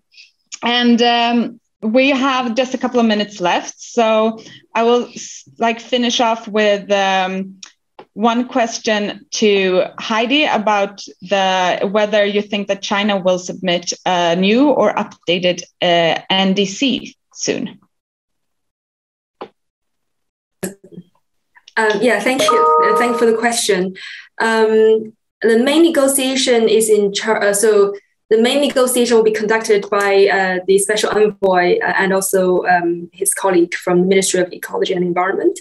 and um, we have just a couple of minutes left. So i will like finish off with um, one question to heidi about the whether you think that china will submit a new or updated uh, ndc soon. Um, yeah thank you. Thank you for the question. Um, the main negotiation is in char- uh, so the main negotiation will be conducted by uh, the special envoy uh, and also um, his colleague from the Ministry of Ecology and Environment.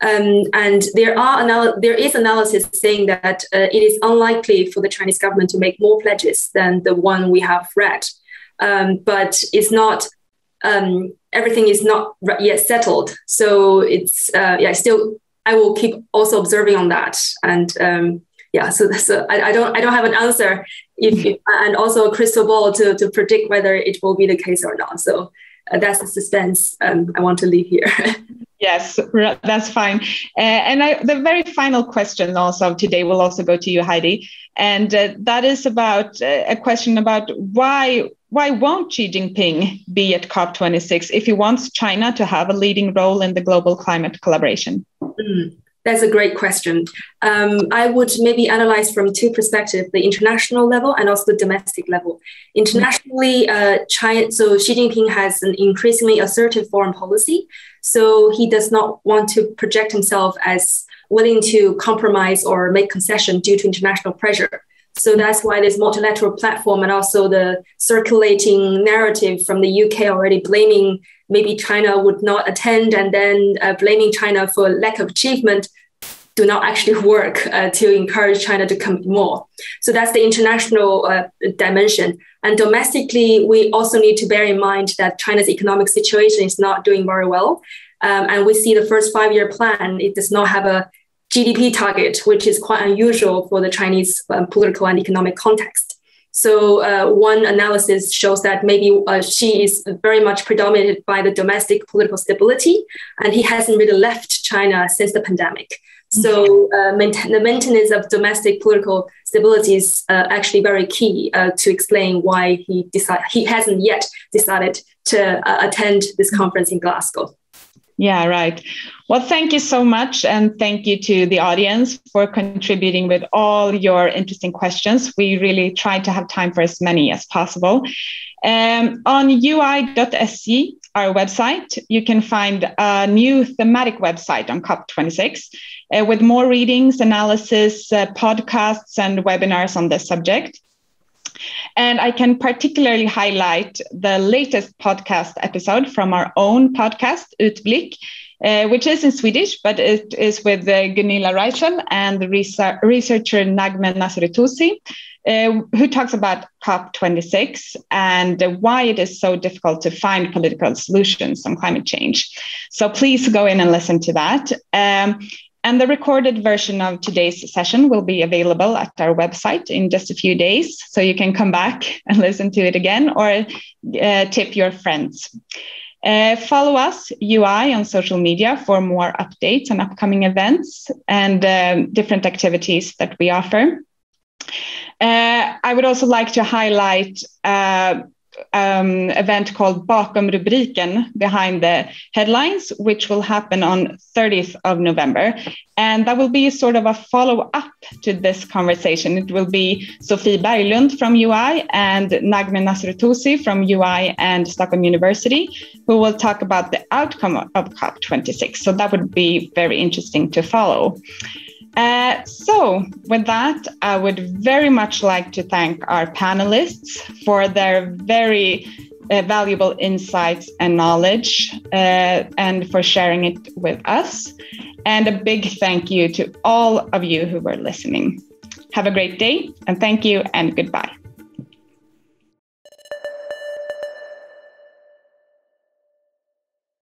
Um, and there are anal- there is analysis saying that uh, it is unlikely for the Chinese government to make more pledges than the one we have read. Um, but it's not um, everything is not yet settled. So it's uh, yeah still I will keep also observing on that and um, yeah so, so I, I, don't i don't have an answer if, if, and also a crystal ball to, to predict whether it will be the case or not so uh, that's the suspense um, i want to leave here yes that's fine uh, and I, the very final question also today will also go to you heidi and uh, that is about uh, a question about why why won't Xi Jinping be at COP26 if he wants China to have a leading role in the global climate collaboration? Mm. That's a great question. Um, I would maybe analyze from two perspectives: the international level and also the domestic level. Internationally, uh, China, so Xi Jinping has an increasingly assertive foreign policy. So he does not want to project himself as willing to compromise or make concession due to international pressure. So that's why this multilateral platform and also the circulating narrative from the UK already blaming maybe China would not attend and then uh, blaming China for lack of achievement do not actually work uh, to encourage China to come more. So that's the international uh, dimension. And domestically, we also need to bear in mind that China's economic situation is not doing very well. Um, and we see the first five year plan, it does not have a GDP target, which is quite unusual for the Chinese um, political and economic context. So uh, one analysis shows that maybe uh, Xi is very much predominated by the domestic political stability, and he hasn't really left China since the pandemic. So uh, maintain, the maintenance of domestic political stability is uh, actually very key uh, to explain why he decide, he hasn't yet decided to uh, attend this conference in Glasgow. Yeah, right. Well, thank you so much. And thank you to the audience for contributing with all your interesting questions. We really tried to have time for as many as possible. Um, on ui.se, our website, you can find a new thematic website on COP26 uh, with more readings, analysis, uh, podcasts, and webinars on this subject. And I can particularly highlight the latest podcast episode from our own podcast, Utblick, uh, which is in Swedish, but it is with uh, Gunilla Reischl and the researcher Naghmeh Nasiritousi, uh, who talks about COP26 and why it is so difficult to find political solutions on climate change. So please go in and listen to that. Um, and the recorded version of today's session will be available at our website in just a few days. So you can come back and listen to it again or uh, tip your friends. Uh, follow us, UI, on social media for more updates on upcoming events and um, different activities that we offer. Uh, I would also like to highlight uh, um, event called Bakom rubriken, behind the headlines, which will happen on 30th of November. And that will be sort of a follow up to this conversation. It will be Sophie Berglund from UI and Naghmeh Nasiritousi from UI and Stockholm University, who will talk about the outcome of COP26. So that would be very interesting to follow. Uh, so, with that, I would very much like to thank our panelists for their very uh, valuable insights and knowledge uh, and for sharing it with us. And a big thank you to all of you who were listening. Have a great day, and thank you, and goodbye.